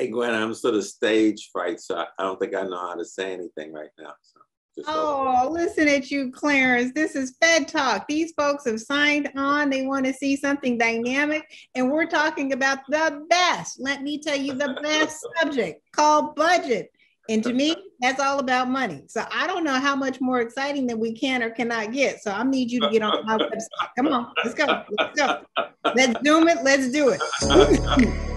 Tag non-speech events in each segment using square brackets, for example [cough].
Hey, Gwen, I'm sort of stage fright, so I don't think I know how to say anything right now. So oh, listen at you, Clarence. This is Fed Talk. These folks have signed on. They want to see something dynamic, and we're talking about the best. Let me tell you the best [laughs] subject called budget. And to me, that's all about money. So I don't know how much more exciting than we can or cannot get. So I need you to get on my website. Come on, let's go. Let's go. Let's zoom it. Let's do it. [laughs]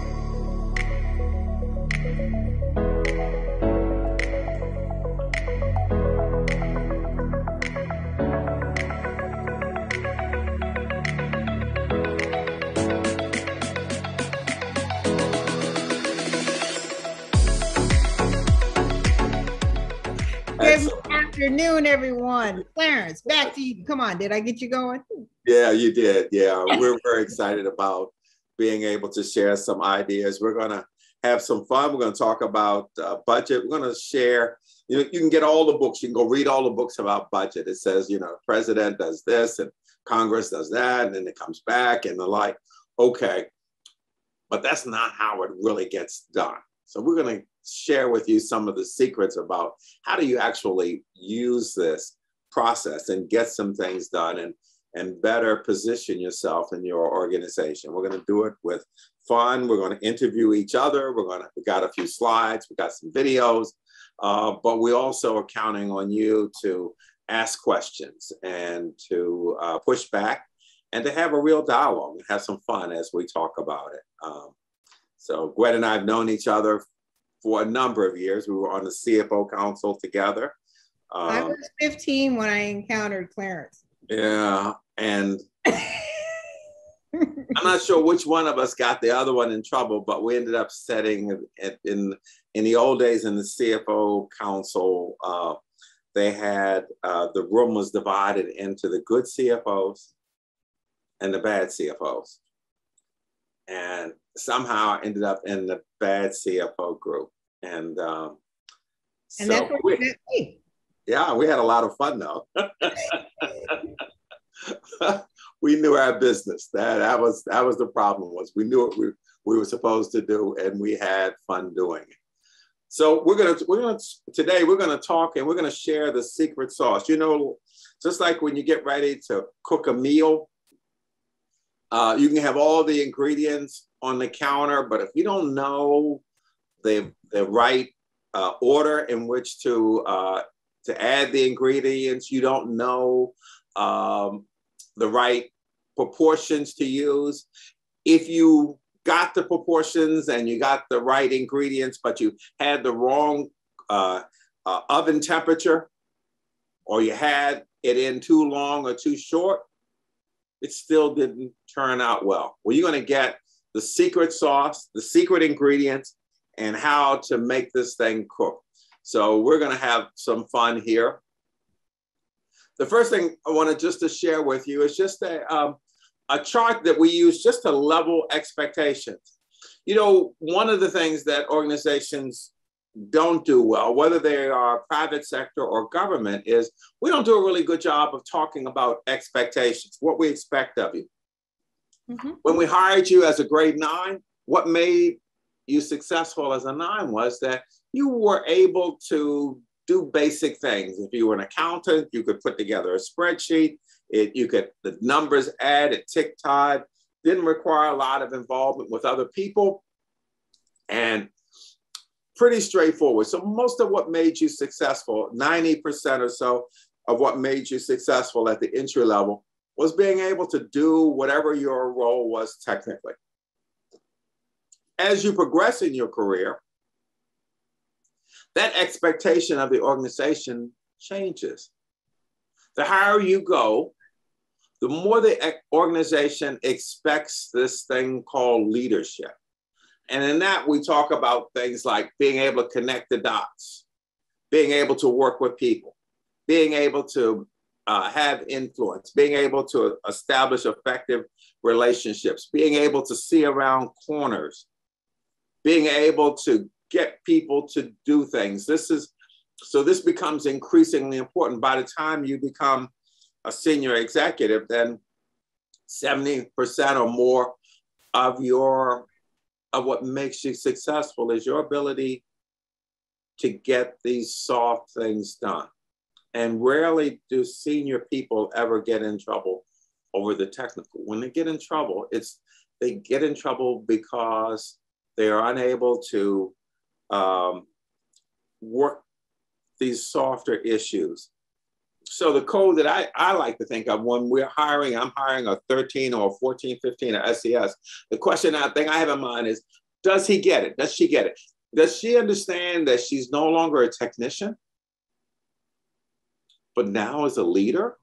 afternoon, everyone. Clarence, back to you. Come on, did I get you going? Yeah, you did. Yeah, we're very excited about being able to share some ideas. We're going to have some fun. We're going to talk about uh, budget. We're going to share. You know, you can get all the books. You can go read all the books about budget. It says, you know, the president does this and Congress does that, and then it comes back and the like. Okay, but that's not how it really gets done. So we're going to share with you some of the secrets about how do you actually use this process and get some things done and and better position yourself in your organization. We're going to do it with fun. We're going to interview each other. We're going to, we got a few slides, we got some videos, uh, but we also are counting on you to ask questions and to uh, push back and to have a real dialogue and have some fun as we talk about it. Um, so Gwen and I have known each other for a number of years. We were on the CFO Council together. Um, I was 15 when I encountered Clarence. Yeah, and [laughs] I'm not sure which one of us got the other one in trouble, but we ended up setting it in in the old days in the CFO Council. Uh, they had uh, the room was divided into the good CFOs and the bad CFOs, and somehow I ended up in the bad CFO group. And, um, and so that's what we, Yeah, we had a lot of fun though. [laughs] we knew our business. That that was that was the problem was we knew what we, we were supposed to do and we had fun doing it. So we're gonna we're gonna today we're gonna talk and we're gonna share the secret sauce. You know, just like when you get ready to cook a meal, uh, you can have all the ingredients on the counter, but if you don't know the, the right uh, order in which to, uh, to add the ingredients, you don't know um, the right proportions to use. If you got the proportions and you got the right ingredients, but you had the wrong uh, uh, oven temperature, or you had it in too long or too short, it still didn't turn out well. Well, you're going to get the secret sauce, the secret ingredients, and how to make this thing cook. So we're going to have some fun here. The first thing I wanted just to share with you is just a, um, a chart that we use just to level expectations. You know, one of the things that organizations don't do well, whether they are private sector or government, is we don't do a really good job of talking about expectations, what we expect of you. Mm-hmm. When we hired you as a grade nine, what made you successful as a nine was that you were able to do basic things. If you were an accountant, you could put together a spreadsheet. It, you could the numbers add, it tick tied. Didn't require a lot of involvement with other people, and pretty straightforward. So most of what made you successful, ninety percent or so of what made you successful at the entry level, was being able to do whatever your role was technically as you progress in your career, that expectation of the organization changes. The higher you go, the more the organization expects this thing called leadership. And in that, we talk about things like being able to connect the dots, being able to work with people, being able to uh, have influence, being able to establish effective relationships, being able to see around corners, being able to get people to do things. This is so this becomes increasingly important. By the time you become a senior executive, then 70% or more of your of what makes you successful is your ability to get these soft things done. And rarely do senior people ever get in trouble over the technical. When they get in trouble, it's they get in trouble because they are unable to um, work these softer issues. So the code that I, I like to think of when we're hiring, I'm hiring a 13 or 14, 15 at SES. The question I think I have in mind is, does he get it? Does she get it? Does she understand that she's no longer a technician, but now is a leader?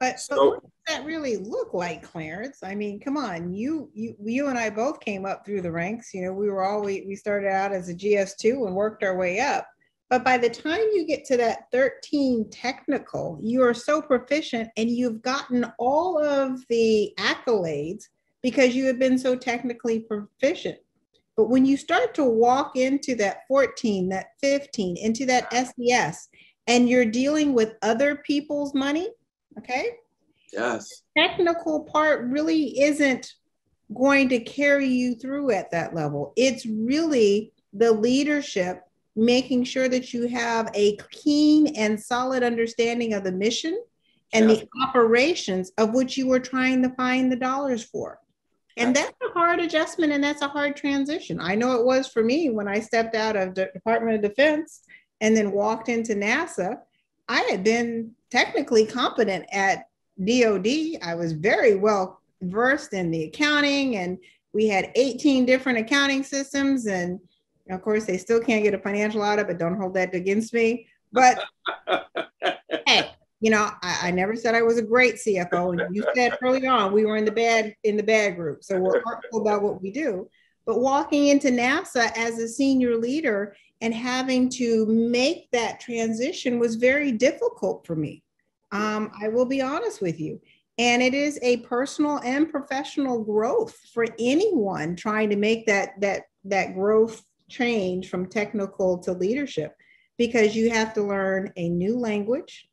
But, so, but what does that really look like, Clarence? I mean, come on, you you you and I both came up through the ranks. You know, we were all we, we started out as a GS2 and worked our way up. But by the time you get to that 13 technical, you are so proficient and you've gotten all of the accolades because you have been so technically proficient. But when you start to walk into that 14, that 15, into that SES, and you're dealing with other people's money, okay? Yes. Technical part really isn't going to carry you through at that level. It's really the leadership making sure that you have a keen and solid understanding of the mission and the operations of which you were trying to find the dollars for. And that's a hard adjustment and that's a hard transition. I know it was for me when I stepped out of the Department of Defense and then walked into NASA. I had been technically competent at DOD. I was very well versed in the accounting, and we had 18 different accounting systems. And of course, they still can't get a financial audit, but don't hold that against me. But [laughs] hey, you know, I, I, never said I was a great CFO. And you said early on we were in the bad in the bad group, so we're artful about what we do. But walking into NASA as a senior leader and having to make that transition was very difficult for me. Um, I will be honest with you. And it is a personal and professional growth for anyone trying to make that that that growth change from technical to leadership because you have to learn a new language.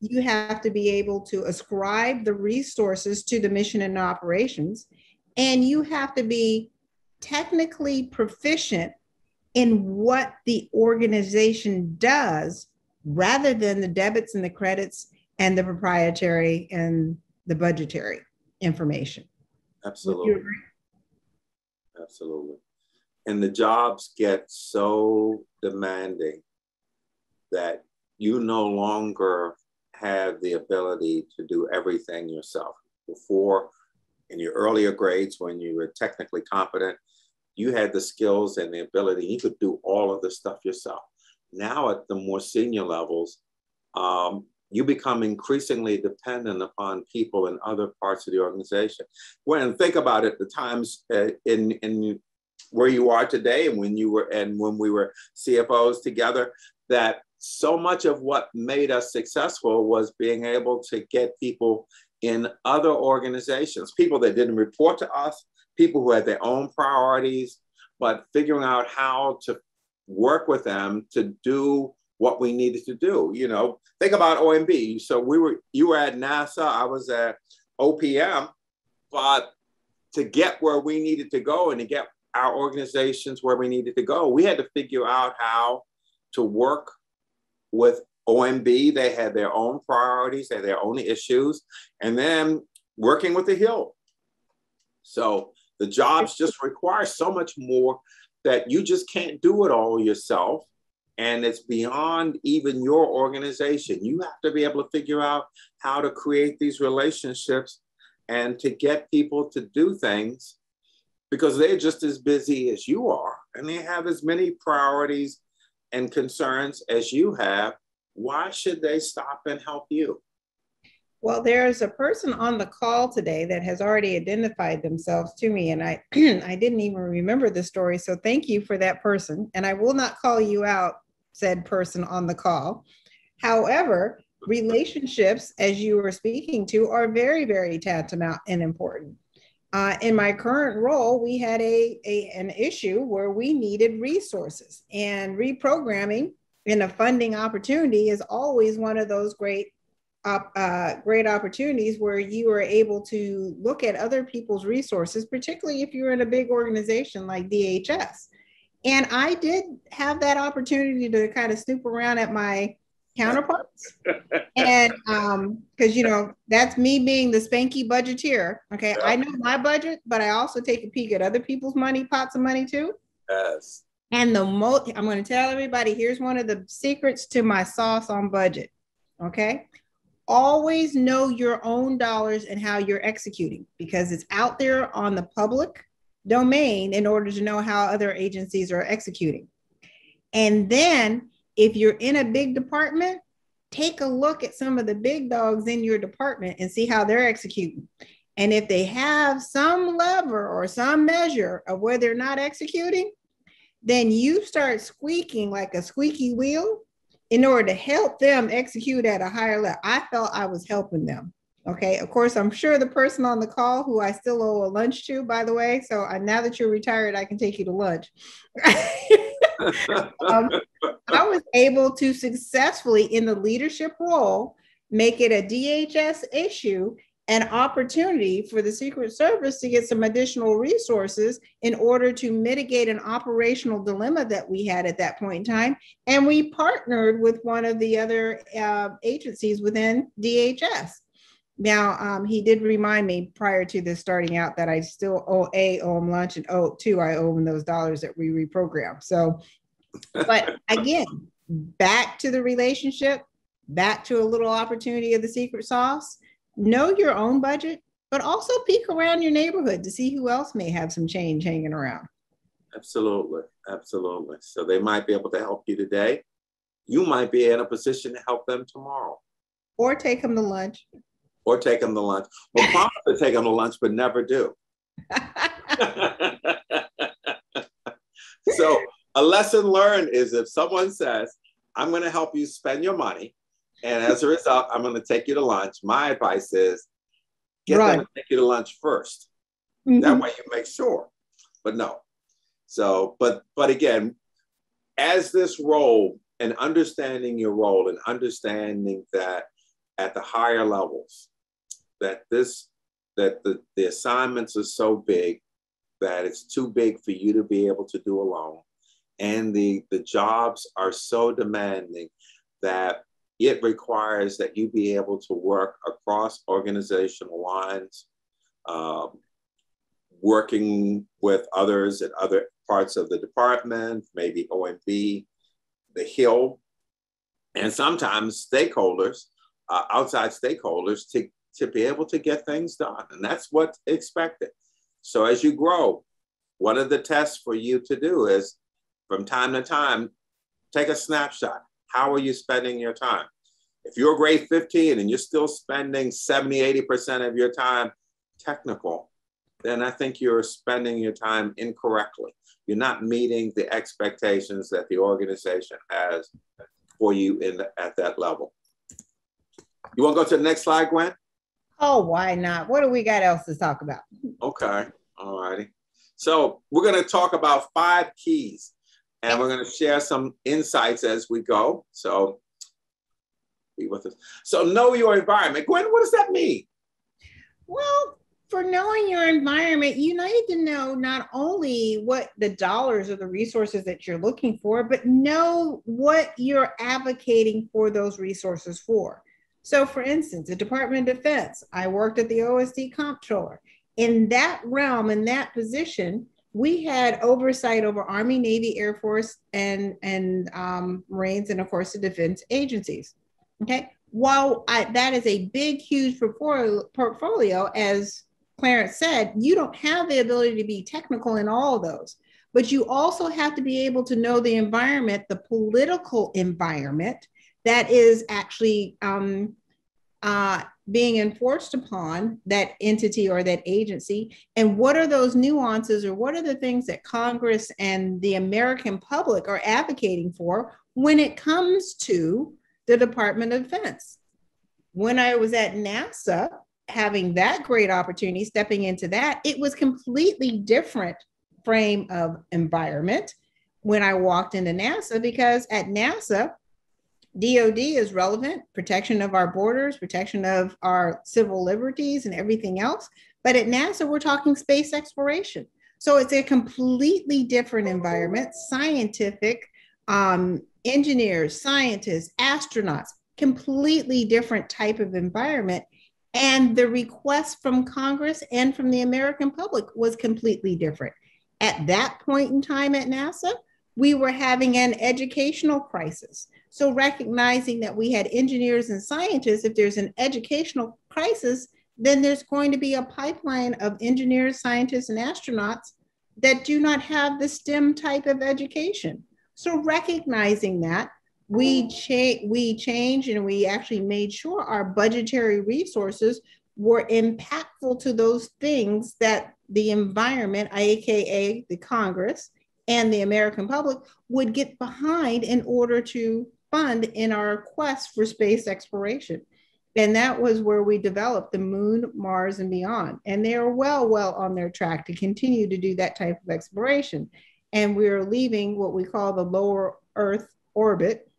You have to be able to ascribe the resources to the mission and operations. And you have to be technically proficient in what the organization does rather than the debits and the credits and the proprietary and the budgetary information. Absolutely. Absolutely. And the jobs get so demanding that you no longer have the ability to do everything yourself. Before, in your earlier grades, when you were technically competent, you had the skills and the ability, you could do all of the stuff yourself. Now, at the more senior levels, um, you become increasingly dependent upon people in other parts of the organization. When think about it, the times uh, in in where you are today, and when you were and when we were CFOs together, that so much of what made us successful was being able to get people in other organizations, people that didn't report to us, people who had their own priorities, but figuring out how to work with them to do what we needed to do. You know, think about OMB. So we were, you were at NASA, I was at OPM, but to get where we needed to go and to get our organizations where we needed to go, we had to figure out how to work with OMB. They had their own priorities, they had their own issues, and then working with the Hill. So the jobs just require so much more that you just can't do it all yourself. And it's beyond even your organization. You have to be able to figure out how to create these relationships and to get people to do things because they're just as busy as you are and they have as many priorities and concerns as you have. Why should they stop and help you? Well, there's a person on the call today that has already identified themselves to me, and I [clears throat] I didn't even remember the story. So thank you for that person. And I will not call you out, said person on the call. However, relationships, as you were speaking to, are very, very tantamount and important. Uh, in my current role, we had a, a an issue where we needed resources, and reprogramming and a funding opportunity is always one of those great uh, great opportunities where you are able to look at other people's resources, particularly if you're in a big organization like DHS. And I did have that opportunity to kind of snoop around at my counterparts. [laughs] and um, because you know, that's me being the spanky budgeteer. Okay. Yeah. I know my budget, but I also take a peek at other people's money, pots of money too. Yes. And the most I'm going to tell everybody here's one of the secrets to my sauce on budget. Okay. Always know your own dollars and how you're executing because it's out there on the public domain in order to know how other agencies are executing. And then if you're in a big department, take a look at some of the big dogs in your department and see how they're executing. And if they have some lever or some measure of where they're not executing, then you start squeaking like a squeaky wheel in order to help them execute at a higher level. I felt I was helping them. Okay. Of course, I'm sure the person on the call who I still owe a lunch to, by the way. So I, now that you're retired, I can take you to lunch. [laughs] um, I was able to successfully, in the leadership role, make it a DHS issue an opportunity for the Secret Service to get some additional resources in order to mitigate an operational dilemma that we had at that point in time. And we partnered with one of the other uh, agencies within DHS. Now, um, he did remind me prior to this starting out that I still owe A, owe him lunch, and O, two, I owe him those dollars that we reprogrammed. So, but [laughs] again, back to the relationship, back to a little opportunity of the secret sauce. Know your own budget, but also peek around your neighborhood to see who else may have some change hanging around. Absolutely. Absolutely. So they might be able to help you today. You might be in a position to help them tomorrow. Or take them to lunch or take them to lunch, or [laughs] promise to take them to lunch, but never do. [laughs] so a lesson learned is if someone says, I'm going to help you spend your money, and as a result, I'm going to take you to lunch. My advice is get right. them to take you to lunch 1st mm-hmm. That way you make sure. But no. So, but but again, as this role and understanding your role and understanding that at the higher levels, that this that the, the assignments are so big that it's too big for you to be able to do alone. And the the jobs are so demanding that it requires that you be able to work across organizational lines um, working with others at other parts of the department maybe omb the hill and sometimes stakeholders uh, outside stakeholders to to be able to get things done. And that's what's expected. So as you grow, one of the tests for you to do is from time to time, take a snapshot. How are you spending your time? If you're grade 15 and you're still spending 70, 80% of your time technical, then I think you're spending your time incorrectly. You're not meeting the expectations that the organization has for you in the, at that level. You want to go to the next slide, Gwen? Oh, why not? What do we got else to talk about? Okay. All righty. So we're going to talk about five keys and we're going to share some insights as we go. So be with us. So know your environment. Gwen, what does that mean? Well, for knowing your environment, you need to know not only what the dollars or the resources that you're looking for, but know what you're advocating for those resources for. So, for instance, the Department of Defense, I worked at the OSD Comptroller. In that realm, in that position, we had oversight over Army, Navy, Air Force, and and um, Marines, and of course the defense agencies. Okay, while I, that is a big, huge portfolio, as Clarence said, you don't have the ability to be technical in all of those, but you also have to be able to know the environment, the political environment, that is actually um, uh, being enforced upon that entity or that agency. And what are those nuances or what are the things that congress and the american public are advocating for when it comes to the department of defense? When i was at nasa having that great opportunity stepping into that it was completely different frame of environment when i walked into nasa because at nasa DOD is relevant, protection of our borders, protection of our civil liberties, and everything else. But at NASA, we're talking space exploration. So it's a completely different environment, scientific, um, engineers, scientists, astronauts, completely different type of environment. And the request from Congress and from the American public was completely different. At that point in time at NASA, we were having an educational crisis. So, recognizing that we had engineers and scientists, if there's an educational crisis, then there's going to be a pipeline of engineers, scientists, and astronauts that do not have the STEM type of education. So recognizing that, we cha- we changed and we actually made sure our budgetary resources were impactful to those things that the environment, aka the Congress and the American public, would get behind in order to fund in our quest for space exploration. And that was where we developed the moon, Mars, and beyond. And they are well, well on their track to continue to do that type of exploration. And we're leaving what we call the lower Earth orbit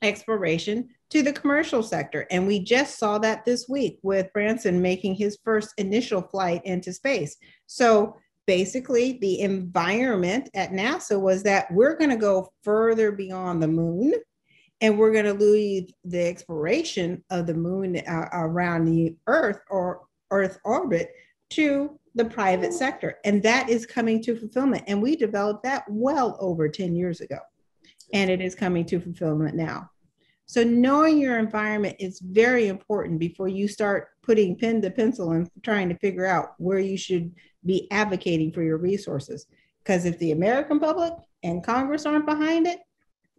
exploration to the commercial sector. And we just saw that this week with Branson making his first initial flight into space. So basically, the environment at NASA was that we're going to go further beyond the moon and we're going to leave the exploration of the moon uh, around the earth or earth orbit to the private sector and that is coming to fulfillment and we developed that well over 10 years ago and it is coming to fulfillment now. So knowing your environment is very important before you start putting pen to pencil and trying to figure out where you should be advocating for your resources because if the american public and congress aren't behind it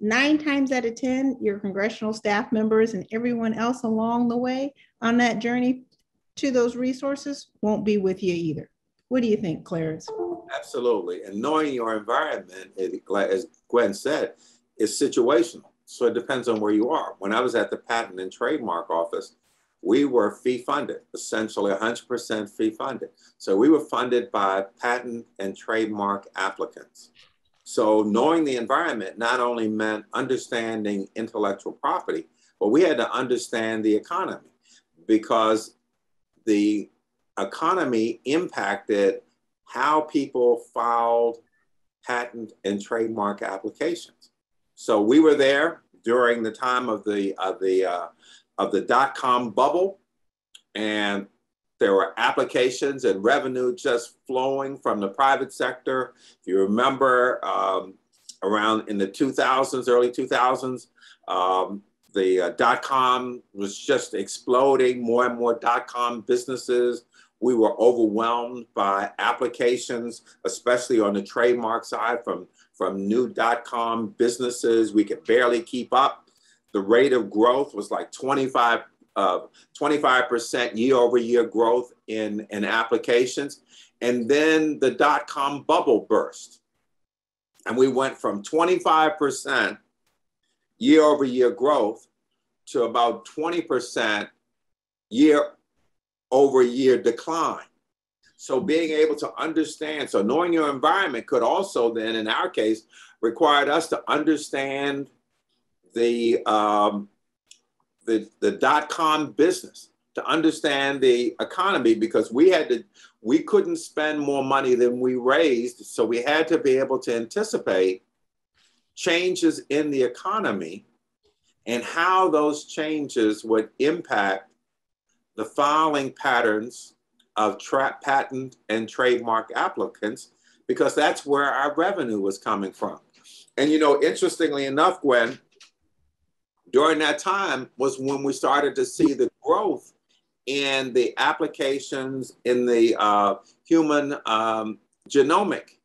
nine times out of 10, your congressional staff members and everyone else along the way on that journey to those resources won't be with you either. What do you think, Clarence? Absolutely. And knowing your environment, as Gwen said, is situational. So it depends on where you are. When I was at the Patent and Trademark Office, we were fee funded, essentially 100% fee funded. So we were funded by patent and trademark applicants. So knowing the environment not only meant understanding intellectual property, but we had to understand the economy because the economy impacted how people filed patent and trademark applications. So we were there during the time of the of the uh, of the dot com bubble, and there were applications and revenue just flowing from the private sector. If you remember, um, around in the 2000s, early 2000s, um, the uh, dot com was just exploding, more and more dot com businesses. We were overwhelmed by applications, especially on the trademark side from, from new dot com businesses. We could barely keep up. The rate of growth was like 25 of 25% year over year growth in, in applications. And then the dot com bubble burst. And we went from 25% year over year growth to about 20% year over year decline. So being able to understand, so knowing your environment could also then, in our case, required us to understand the um, the, the dot com business to understand the economy because we had to we couldn't spend more money than we raised. So we had to be able to anticipate changes in the economy and how those changes would impact the filing patterns of tra- patent and trademark applicants because that's where our revenue was coming from. And you know interestingly enough gwen during that time was when we started to see the growth in the applications in the uh, human um, genomic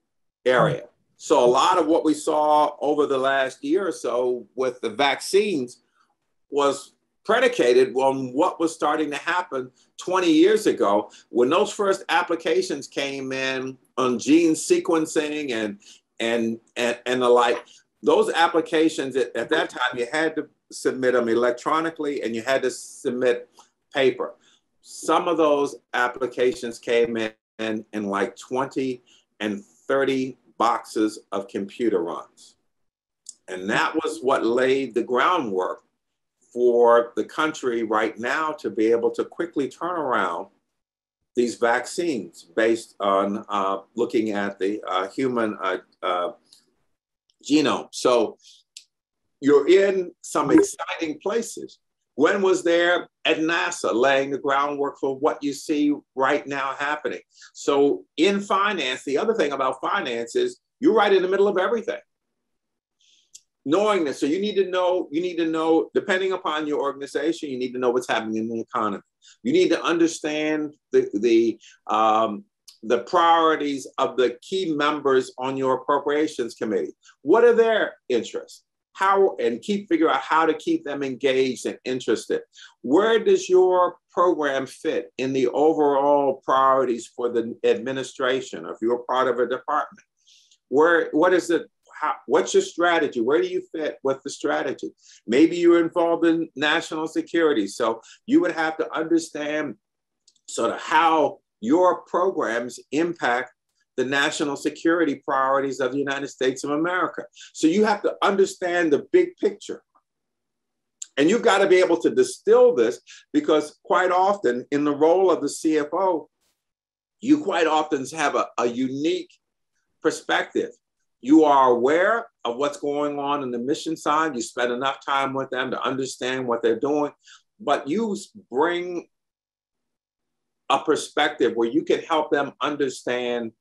area. So a lot of what we saw over the last year or so with the vaccines was predicated on what was starting to happen 20 years ago when those first applications came in on gene sequencing and and and, and the like those applications at, at that time you had to submit them electronically and you had to submit paper. Some of those applications came in, in, in like 20 and 30 boxes of computer runs. And that was what laid the groundwork for the country right now to be able to quickly turn around these vaccines based on uh, looking at the uh, human uh, uh genome. So you're in some exciting places. Gwen was there at NASA laying the groundwork for what you see right now happening. So in finance, the other thing about finance is you're right in the middle of everything. Knowing this, so you need to know, you need to know, depending upon your organization, you need to know what's happening in the economy. You need to understand the, the um, the priorities of the key members on your appropriations committee. What are their interests? how and keep figure out how to keep them engaged and interested. Where does your program fit in the overall priorities for the administration if you're part of a department? Where what is it? How, what's your strategy? Where do you fit with the strategy? Maybe you're involved in national security. So you would have to understand sort of how your programs impact the national security priorities of the United States of America. So you have to understand the big picture. And you've got to be able to distill this because quite often, in the role of the CFO, you quite often have a, a unique perspective. You are aware of what's going on in the mission side. You spend enough time with them to understand what they're doing, but you bring a perspective where you can help them understand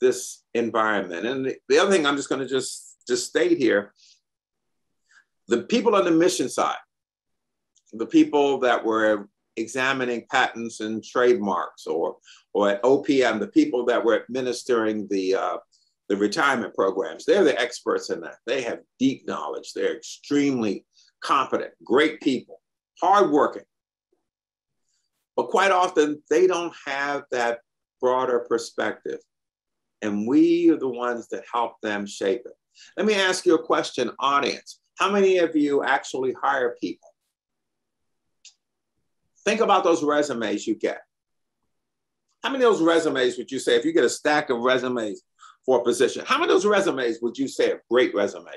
this environment. And the, the other thing I'm just going to just just state here, the people on the mission side, the people that were examining patents and trademarks or or at OPM, the people that were administering the uh, the retirement programs, they're the experts in that. They have deep knowledge. They're extremely competent, great people, hardworking. But quite often, they don't have that broader perspective and we are the ones that help them shape it. Let me ask you a question, audience. How many of you actually hire people? Think about those resumes you get. How many of those resumes would you say, if you get a stack of resumes for a position, how many of those resumes would you say are great resumes?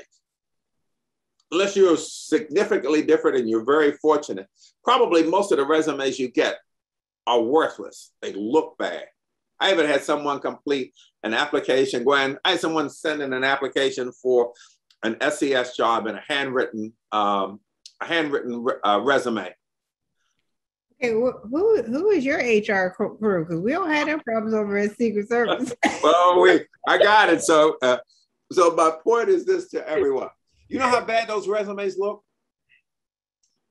Unless you're significantly different and you're very fortunate, probably most of the resumes you get are worthless. They look bad. I even had someone complete an application. Gwen, I had someone send in an application for an SES job and a handwritten, um, a handwritten uh, resume. Okay, who who is your HR crew? Because we don't have them problems over at Secret Service. [laughs] [laughs] well, we I got it. So, uh, so my point is this to everyone: you know how bad those resumes look.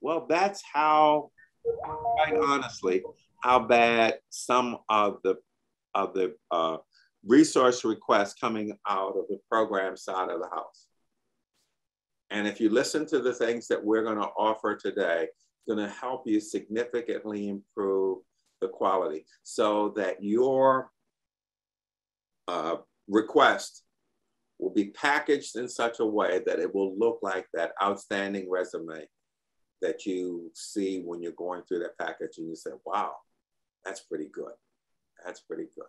Well, that's how, quite honestly, how bad some of the of the uh, resource requests coming out of the program side of the house. And if you listen to the things that we're going to offer today, it's going to help you significantly improve the quality so that your uh, request will be packaged in such a way that it will look like that outstanding resume that you see when you're going through that package and you say, wow, that's pretty good. That's pretty good.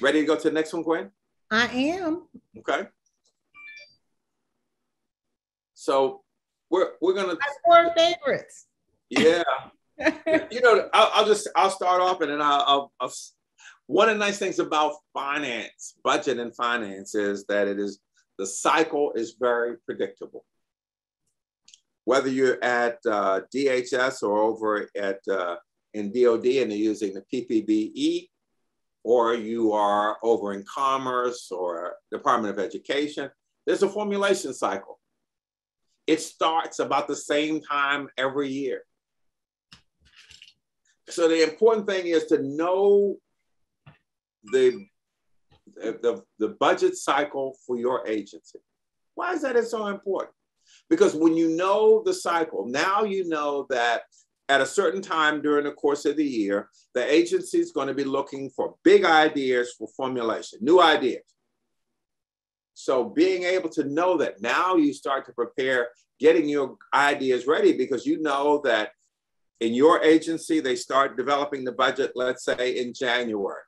Ready to go to the next one, Gwen? I am. Okay. So we're we're gonna My four favorites. Yeah. [laughs] you know, I'll, I'll, just I'll start off and then I'll, I'll, I'll one of the nice things about finance, budget and finance is that it is the cycle is very predictable. Whether you're at uh, DHS or over at uh, in DOD and they're using the PPBE, or you are over in commerce or Department of Education, there's a formulation cycle. It starts about the same time every year. So the important thing is to know the, the, the budget cycle for your agency. Why is that so important? Because when you know the cycle, now you know that at a certain time during the course of the year, the agency is going to be looking for big ideas for formulation, new ideas. So being able to know that now you start to prepare getting your ideas ready because you know that in your agency, they start developing the budget, let's say in January.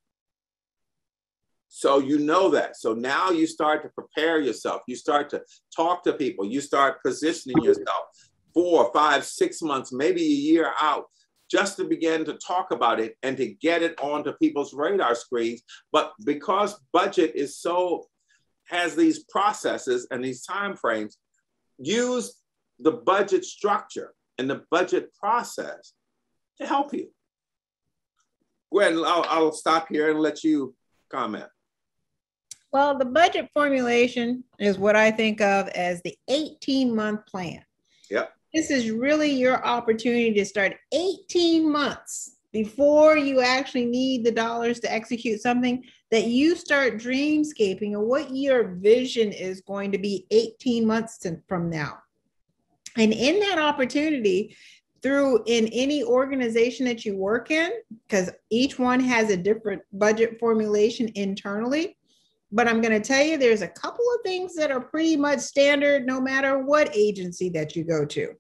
So you know that. So now you start to prepare yourself. You start to talk to people. You start positioning yourself four, five, six months, maybe a year out, just to begin to talk about it and to get it onto people's radar screens. But because budget is so has these processes and these time frames, use the budget structure and the budget process to help you. Gwen, I'll, I'll stop here and let you comment. Well, the budget formulation is what I think of as the 18 month plan. Yep. This is really your opportunity to start 18 months before you actually need the dollars to execute something that you start dreamscaping of what your vision is going to be 18 months to, from now. And in that opportunity, through in any organization that you work in, because each one has a different budget formulation internally. But I'm going to tell you, there's a couple of things that are pretty much standard no matter what agency that you go to.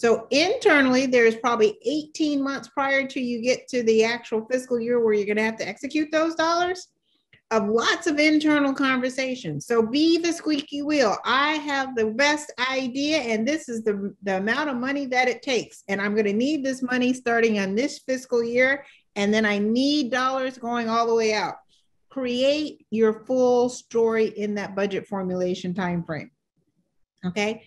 So internally, there's probably 18 months prior to you get to the actual fiscal year where you're going to have to execute those dollars of lots of internal conversations. So be the squeaky wheel. I have the best idea, and this is the, the amount of money that it takes. And I'm going to need this money starting on this fiscal year. And then I need dollars going all the way out. Create your full story in that budget formulation time frame. Okay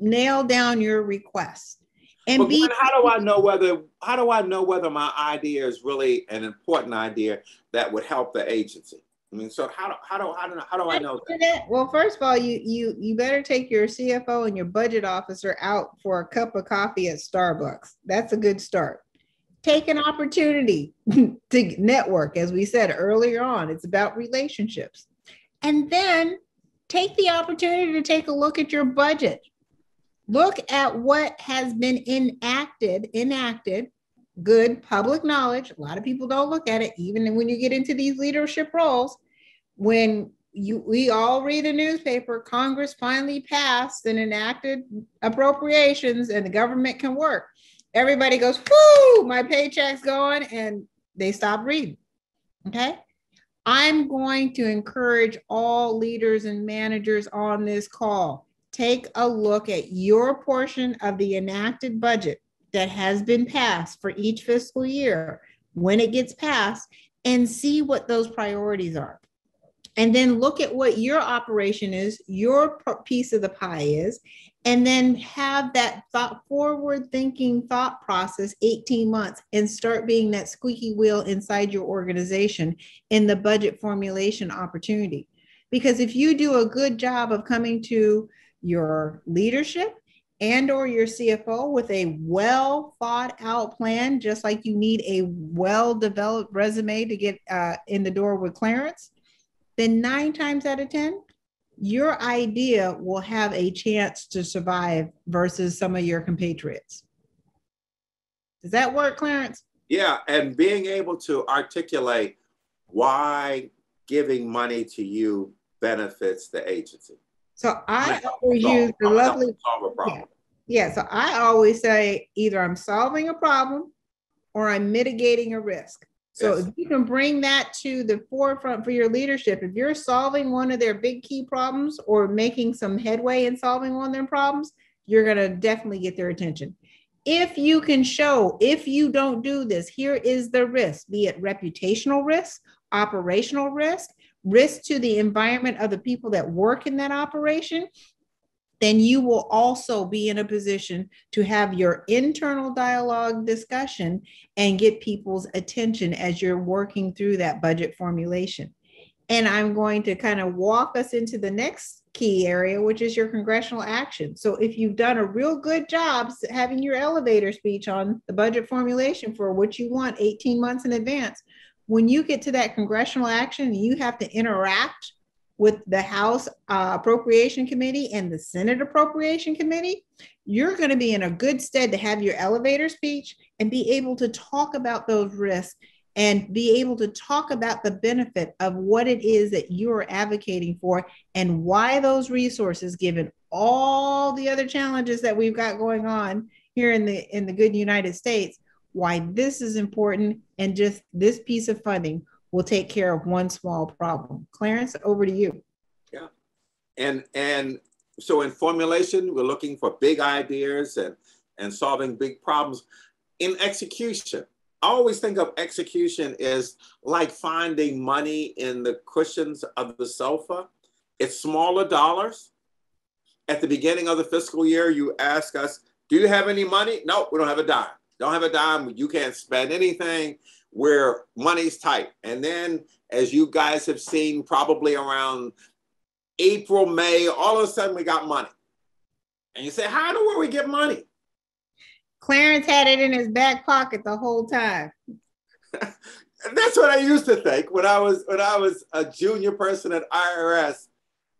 nail down your request. And be how do i know whether how do i know whether my idea is really an important idea that would help the agency? I mean so how do how do how do, how do i know that? Well first of all you you you better take your cfo and your budget officer out for a cup of coffee at starbucks. That's a good start. Take an opportunity [laughs] to network as we said earlier on. It's about relationships. And then take the opportunity to take a look at your budget Look at what has been enacted, enacted, good public knowledge. A lot of people don't look at it, even when you get into these leadership roles. When you we all read the newspaper, Congress finally passed and enacted appropriations and the government can work. Everybody goes, whoo, my paycheck's going, and they stop reading. Okay. I'm going to encourage all leaders and managers on this call take a look at your portion of the enacted budget that has been passed for each fiscal year when it gets passed and see what those priorities are. And then look at what your operation is, your piece of the pie is, and then have that thought forward thinking thought process 18 months and start being that squeaky wheel inside your organization in the budget formulation opportunity. Because if you do a good job of coming to your leadership and or your CFO with a well thought out plan, just like you need a well developed resume to get uh, in the door with Clarence, then nine times out of 10, your idea will have a chance to survive versus some of your compatriots. Does that work, Clarence? Yeah, and being able to articulate why giving money to you benefits the agency. So I always use the lovely problem. Yeah. yeah. So I always say either I'm solving a problem or I'm mitigating a risk. So yes. if you can bring that to the forefront for your leadership, if you're solving one of their big key problems or making some headway in solving one of their problems, you're going to definitely get their attention. If you can show, if you don't do this, here is the risk, be it reputational risk, operational risk, risk to the environment of the people that work in that operation, then you will also be in a position to have your internal dialogue discussion and get people's attention as you're working through that budget formulation. And I'm going to kind of walk us into the next key area, which is your congressional action. So if you've done a real good job having your elevator speech on the budget formulation for what you want 18 months in advance, when you get to that congressional action, you have to interact with the House uh, Appropriation Committee and the Senate Appropriation Committee, you're going to be in a good stead to have your elevator speech and be able to talk about those risks and be able to talk about the benefit of what it is that you're advocating for and why those resources given all the other challenges that we've got going on here in the in the good United States why this is important and just this piece of funding will take care of one small problem. Clarence, over to you. Yeah. And and so in formulation, we're looking for big ideas and and solving big problems. In execution, I always think of execution as like finding money in the cushions of the sofa. It's smaller dollars. At the beginning of the fiscal year, you ask us, Do you have any money? No, we don't have a dime. Don't have a dime. You can't spend anything where money's tight. And then, as you guys have seen, probably around April, May, all of a sudden we got money. And you say, How do we get money? Clarence had it in his back pocket the whole time. [laughs] That's what I used to think when I was when I was a junior person at IRS.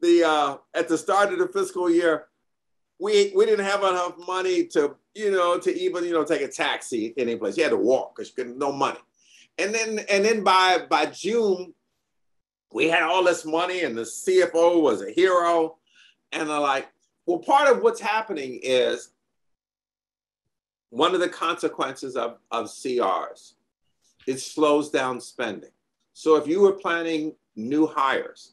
The uh, at the start of the fiscal year, we we didn't have enough money to you know to even you know take a taxi any place. You had to walk because you couldn't no money. And then and then by by June, we had all this money and the CFO was a hero. And they're like, well, part of what's happening is one of the consequences of, of CRs, it slows down spending. So if you were planning new hires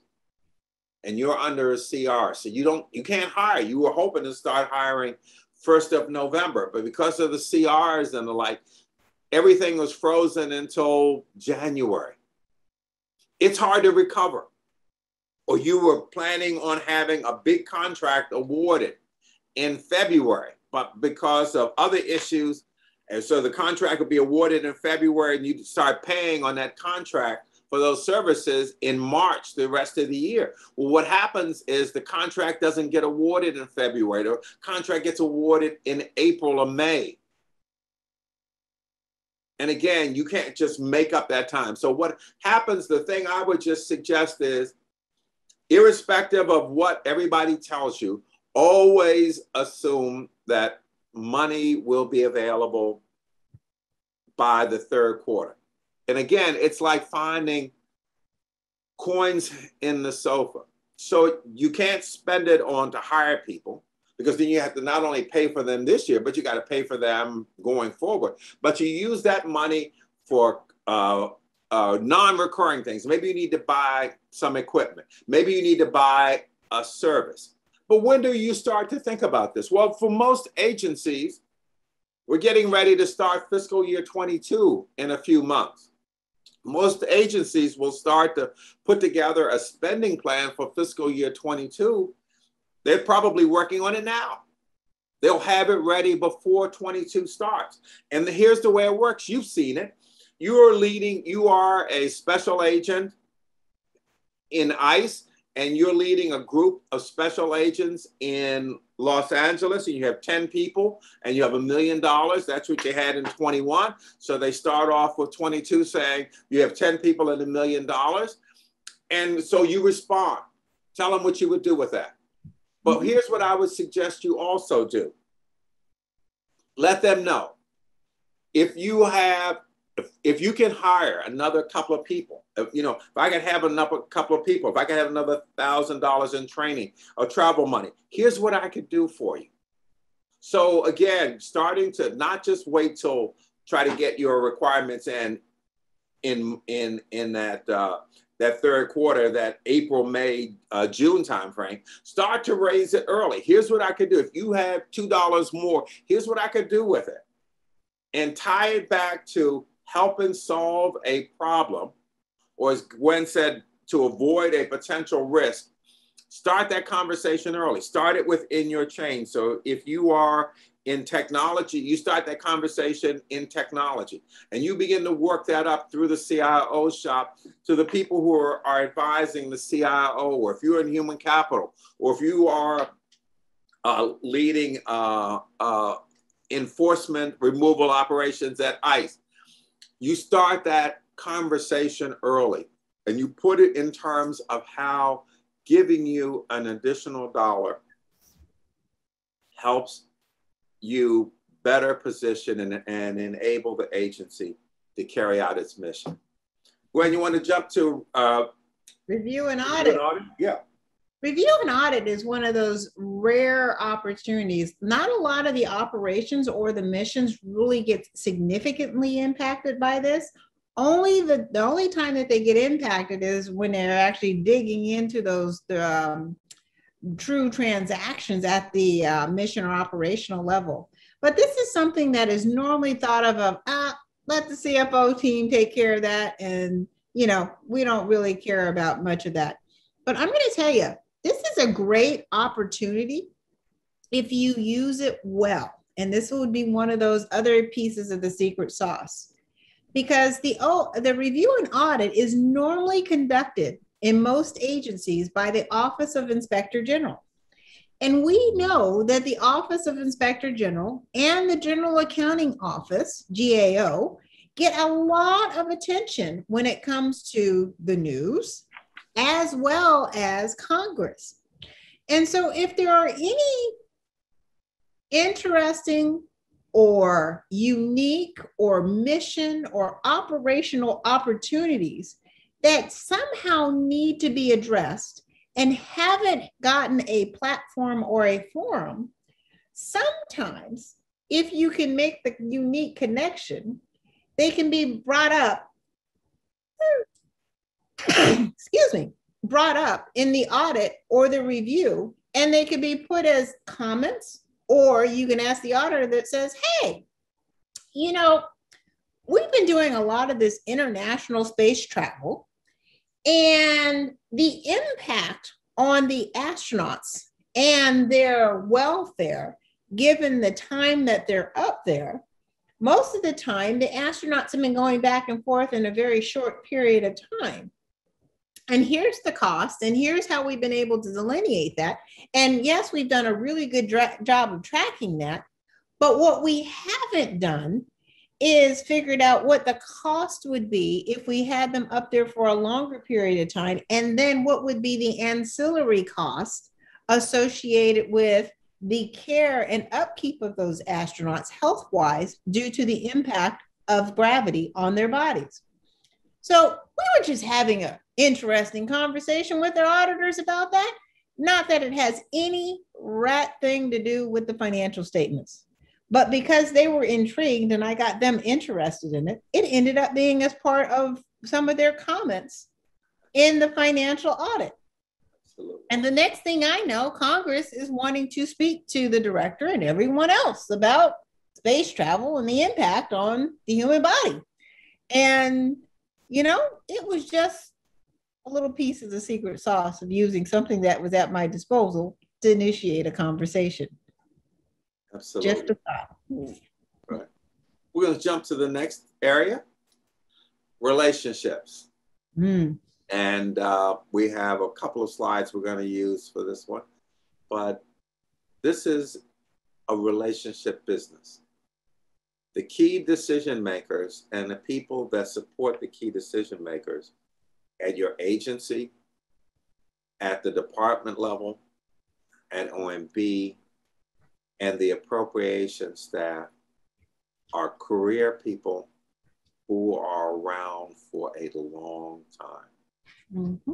and you're under a CR, so you don't you can't hire. You were hoping to start hiring first of November, but because of the CRs and the like, everything was frozen until January. It's hard to recover. Or you were planning on having a big contract awarded in February but because of other issues, and so the contract will be awarded in February, and you start paying on that contract for those services in March, the rest of the year. Well, what happens is the contract doesn't get awarded in February. The contract gets awarded in April or May. And again, you can't just make up that time. So what happens, the thing I would just suggest is, irrespective of what everybody tells you, always assume that money will be available by the third quarter. And again, it's like finding coins in the sofa. So you can't spend it on to hire people because then you have to not only pay for them this year, but you got to pay for them going forward. But you use that money for uh, uh, non-recurring things. Maybe you need to buy some equipment. Maybe you need to buy a service. But when do you start to think about this? Well, for most agencies, we're getting ready to start fiscal year 22 in a few months. Most agencies will start to put together a spending plan for fiscal year 22. They're probably working on it now. They'll have it ready before 22 starts. And here's the way it works. You've seen it. You are leading, you are a special agent in ICE and you're leading a group of special agents in Los Angeles, and you have 10 people, and you have a million dollars. That's what you had in 21. So they start off with 22 saying you have 10 people and a million dollars. And so you respond. Tell them what you would do with that. But mm-hmm. here's what I would suggest you also do let them know if you have if, if you can hire another couple of people, you know, if I could have another couple of people, if I could have another thousand dollars in training or travel money, here's what I could do for you. So again, starting to not just wait till try to get your requirements in in in in that uh, that third quarter, that April, May, uh, June timeframe. Start to raise it early. Here's what I could do. If you have two dollars more, here's what I could do with it, and tie it back to helping solve a problem, or as Gwen said, to avoid a potential risk, start that conversation early. Start it within your chain. So if you are in technology, you start that conversation in technology and you begin to work that up through the CIO shop to the people who are, are advising the CIO, or if you're in human capital, or if you are uh, leading uh, uh, enforcement removal operations at ICE you start that conversation early and you put it in terms of how giving you an additional dollar helps you better position and, and enable the agency to carry out its mission. Gwen, you want to jump to uh, review and audit? Review and audit? Yeah. Review and audit is one of those rare opportunities. Not a lot of the operations or the missions really get significantly impacted by this. Only the, the only time that they get impacted is when they're actually digging into those um, true transactions at the uh, mission or operational level. But this is something that is normally thought of of ah, let the CFO team take care of that, and you know we don't really care about much of that. But I'm going to tell you, this is a great opportunity if you use it well. And this would be one of those other pieces of the secret sauce. Because the, oh, the review and audit is normally conducted in most agencies by the Office of Inspector General. And we know that the Office of Inspector General and the General Accounting Office, GAO, get a lot of attention when it comes to the news as well as Congress. And so, if there are any interesting or unique or mission or operational opportunities that somehow need to be addressed and haven't gotten a platform or a forum, sometimes if you can make the unique connection, they can be brought up, [coughs] excuse me, brought up in the audit or the review, and they can be put as comments or you can ask the auditor that says, hey, you know, we've been doing a lot of this international space travel, and the impact on the astronauts and their welfare, given the time that they're up there, most of the time, the astronauts have been going back and forth in a very short period of time and here's the cost and here's how we've been able to delineate that. And yes we've done a really good dra- job of tracking that but what we haven't done is figured out what the cost would be if we had them up there for a longer period of time and then what would be the ancillary cost associated with the care and upkeep of those astronauts health wise due to the impact of gravity on their bodies. So we were just having an interesting conversation with our auditors about that. Not that it has any rat thing to do with the financial statements, but because they were intrigued and I got them interested in it, it ended up being as part of some of their comments in the financial audit. Absolutely. And the next thing I know, Congress is wanting to speak to the director and everyone else about space travel and the impact on the human body. And, you know, it was just a little piece of the secret sauce of using something that was at my disposal to initiate a conversation. Absolutely. Just a thought. Right. We're going to jump to the next area relationships. Mm. And uh, we have a couple of slides we're going to use for this one. But this is a relationship business. The key decision makers and the people that support the key decision makers at your agency, at the department level, at OMB, and the appropriation staff are career people who are around for a long time. Mm-hmm.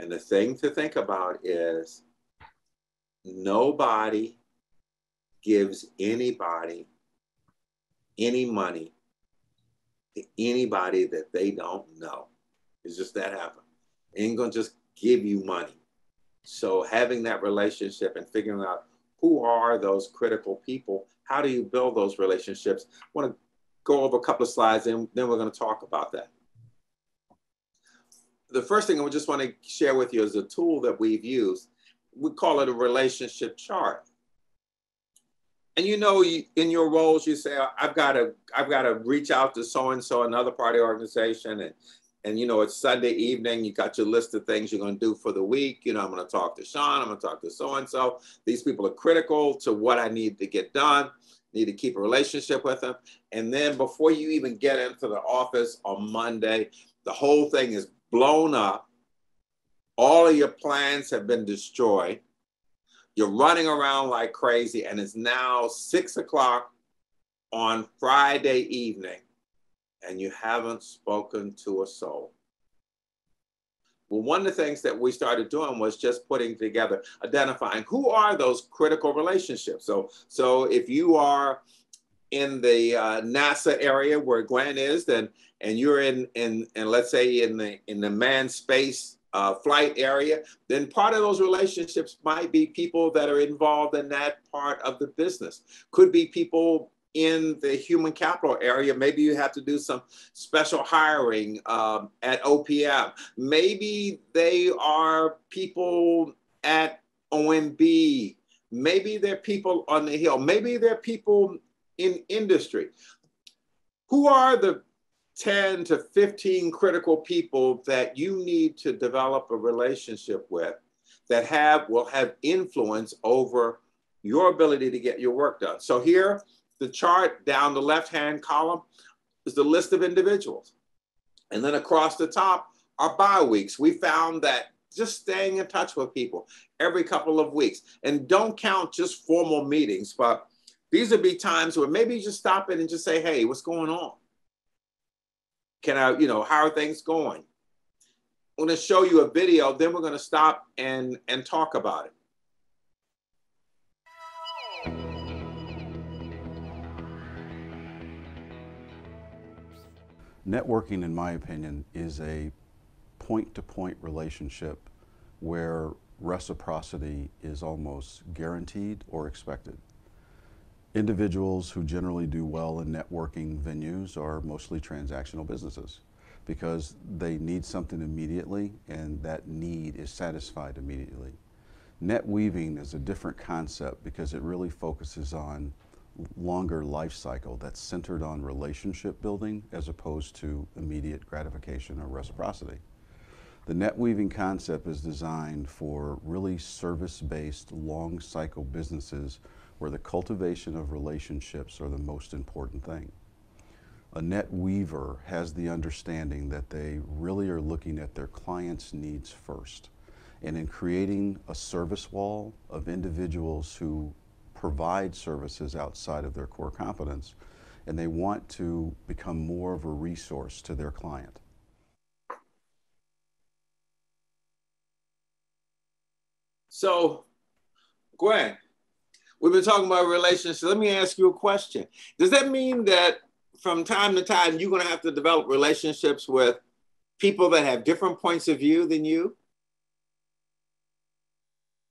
And the thing to think about is nobody gives anybody any money to anybody that they don't know. It's just that happen. Ain't gonna just give you money. So having that relationship and figuring out who are those critical people, how do you build those relationships? I want to go over a couple of slides and then we're going to talk about that. The first thing I just want to share with you is a tool that we've used. We call it a relationship chart. And you know, in your roles, you say, "I've got to, I've got to reach out to so and so, another party organization, and and you know it's sunday evening you got your list of things you're going to do for the week you know i'm going to talk to sean i'm going to talk to so and so these people are critical to what i need to get done need to keep a relationship with them. And then before you even get into the office on monday the whole thing is blown up. All of your plans have been destroyed you're running around like crazy and it's now six o'clock on friday evening and you haven't spoken to a soul. Well, one of the things that we started doing was just putting together, identifying who are those critical relationships. So, so if you are in the uh, NASA area where Gwen is, then and you're in in and let's say in the in the manned space uh, flight area, then part of those relationships might be people that are involved in that part of the business. Could be people in the human capital area. Maybe you have to do some special hiring um, at OPM. Maybe they are people at OMB. Maybe they're people on the Hill. Maybe they're people in industry. Who are the 10 to 15 critical people that you need to develop a relationship with that have will have influence over your ability to get your work done. So here, the chart down the left-hand column is the list of individuals. And then across the top are bye weeks. We found that just staying in touch with people every couple of weeks and don't count just formal meetings, but these would be times where maybe you just stop in and just say, hey, what's going on? Can I, you know, how are things going? I'm going to show you a video, then we're going to stop and, and talk about it. Networking, in my opinion, is a point to point relationship where reciprocity is almost guaranteed or expected. Individuals who generally do well in networking venues are mostly transactional businesses because they need something immediately and that need is satisfied immediately. Net weaving is a different concept because it really focuses on longer life cycle that's centered on relationship building as opposed to immediate gratification or reciprocity. The net weaving concept is designed for really service based, long cycle businesses where the cultivation of relationships are the most important thing. A net weaver has the understanding that they really are looking at their clients' needs first. And in creating a service wall of individuals who provide services outside of their core competence, and they want to become more of a resource to their client. So, Gwen, We've been talking about relationships. Let me ask you a question. Does that mean that from time to time you're going to have to develop relationships with people that have different points of view than you?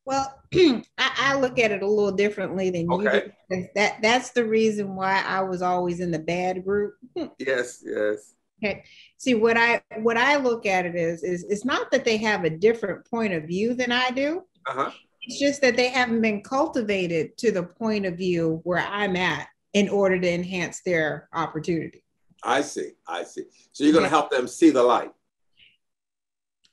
Well, [clears throat] I, I, look at it a little differently than okay. you. That that's the reason why I was always in the bad group. [laughs] yes, yes. Okay. See what I what I look at it is is it's not that they have a different point of view than I do. Uh-huh. It's just that they haven't been cultivated to the point of view where I'm at in order to enhance their opportunity. I see. I see. So you're going to yeah. help them see the light.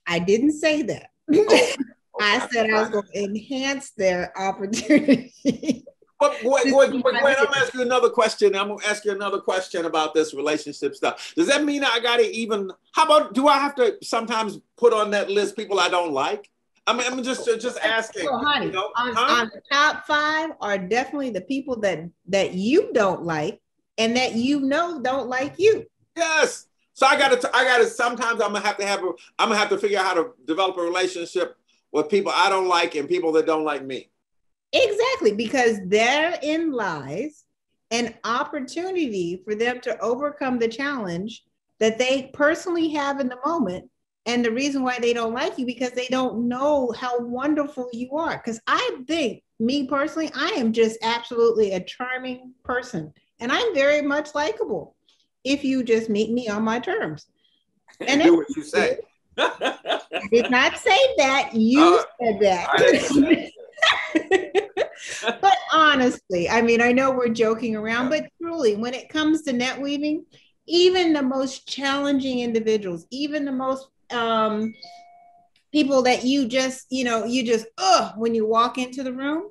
I didn't say that. Oh, [laughs] I said I was going to enhance their opportunity. But [laughs] wait, wait, wait, wait, I'm asking you another question. I'm gonna ask you another question about this relationship stuff. Does that mean I gotta even how about do I have to sometimes put on that list people I don't like? I mean, I'm just just asking. So, honey, you know, on, huh? on the top five are definitely the people that that you don't like and that you know don't like you. Yes. So I gotta I gotta sometimes I'm gonna have to have a I'm gonna have to figure out how to develop a relationship with people I don't like and people that don't like me. Exactly, because therein lies an opportunity for them to overcome the challenge that they personally have in the moment and the reason why they don't like you because they don't know how wonderful you are. Because I think, me personally, I am just absolutely a charming person. And I'm very much likable if you just meet me on my terms. [laughs] And do what you say. [laughs] I did not say that. You uh, said that. [laughs] but honestly, I mean, I know we're joking around, but truly, when it comes to net weaving, even the most challenging individuals, even the most um, people that you just, you know, you just, ugh, when you walk into the room.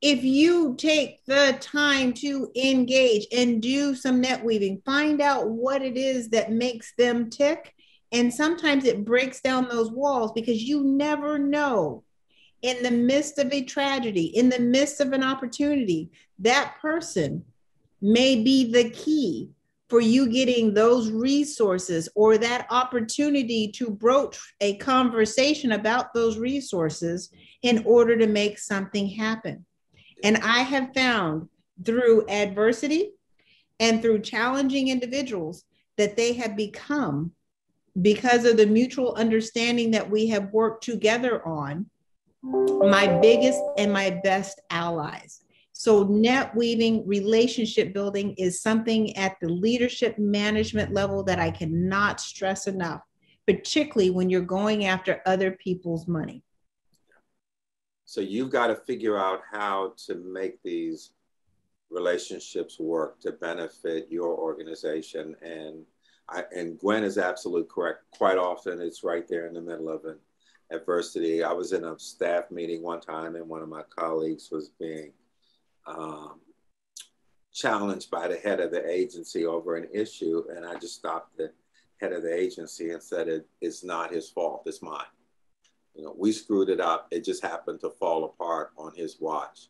If you take the time to engage and do some net weaving, find out what it is that makes them tick. And sometimes it breaks down those walls because you never know in the midst of a tragedy, in the midst of an opportunity, that person may be the key for you getting those resources or that opportunity to broach a conversation about those resources in order to make something happen. And I have found through adversity and through challenging individuals that they have become because of the mutual understanding that we have worked together on my biggest and my best allies. So, net weaving, relationship building is something at the leadership management level that I cannot stress enough, particularly when you're going after other people's money. So, you've got to figure out how to make these relationships work to benefit your organization. And, I, and Gwen is absolutely correct. Quite often, it's right there in the middle of an adversity. I was in a staff meeting one time, and one of my colleagues was being um, challenged by the head of the agency over an issue, and I just stopped the head of the agency and said, it, "It's not his fault. It's mine. You know, we screwed it up. It just happened to fall apart on his watch."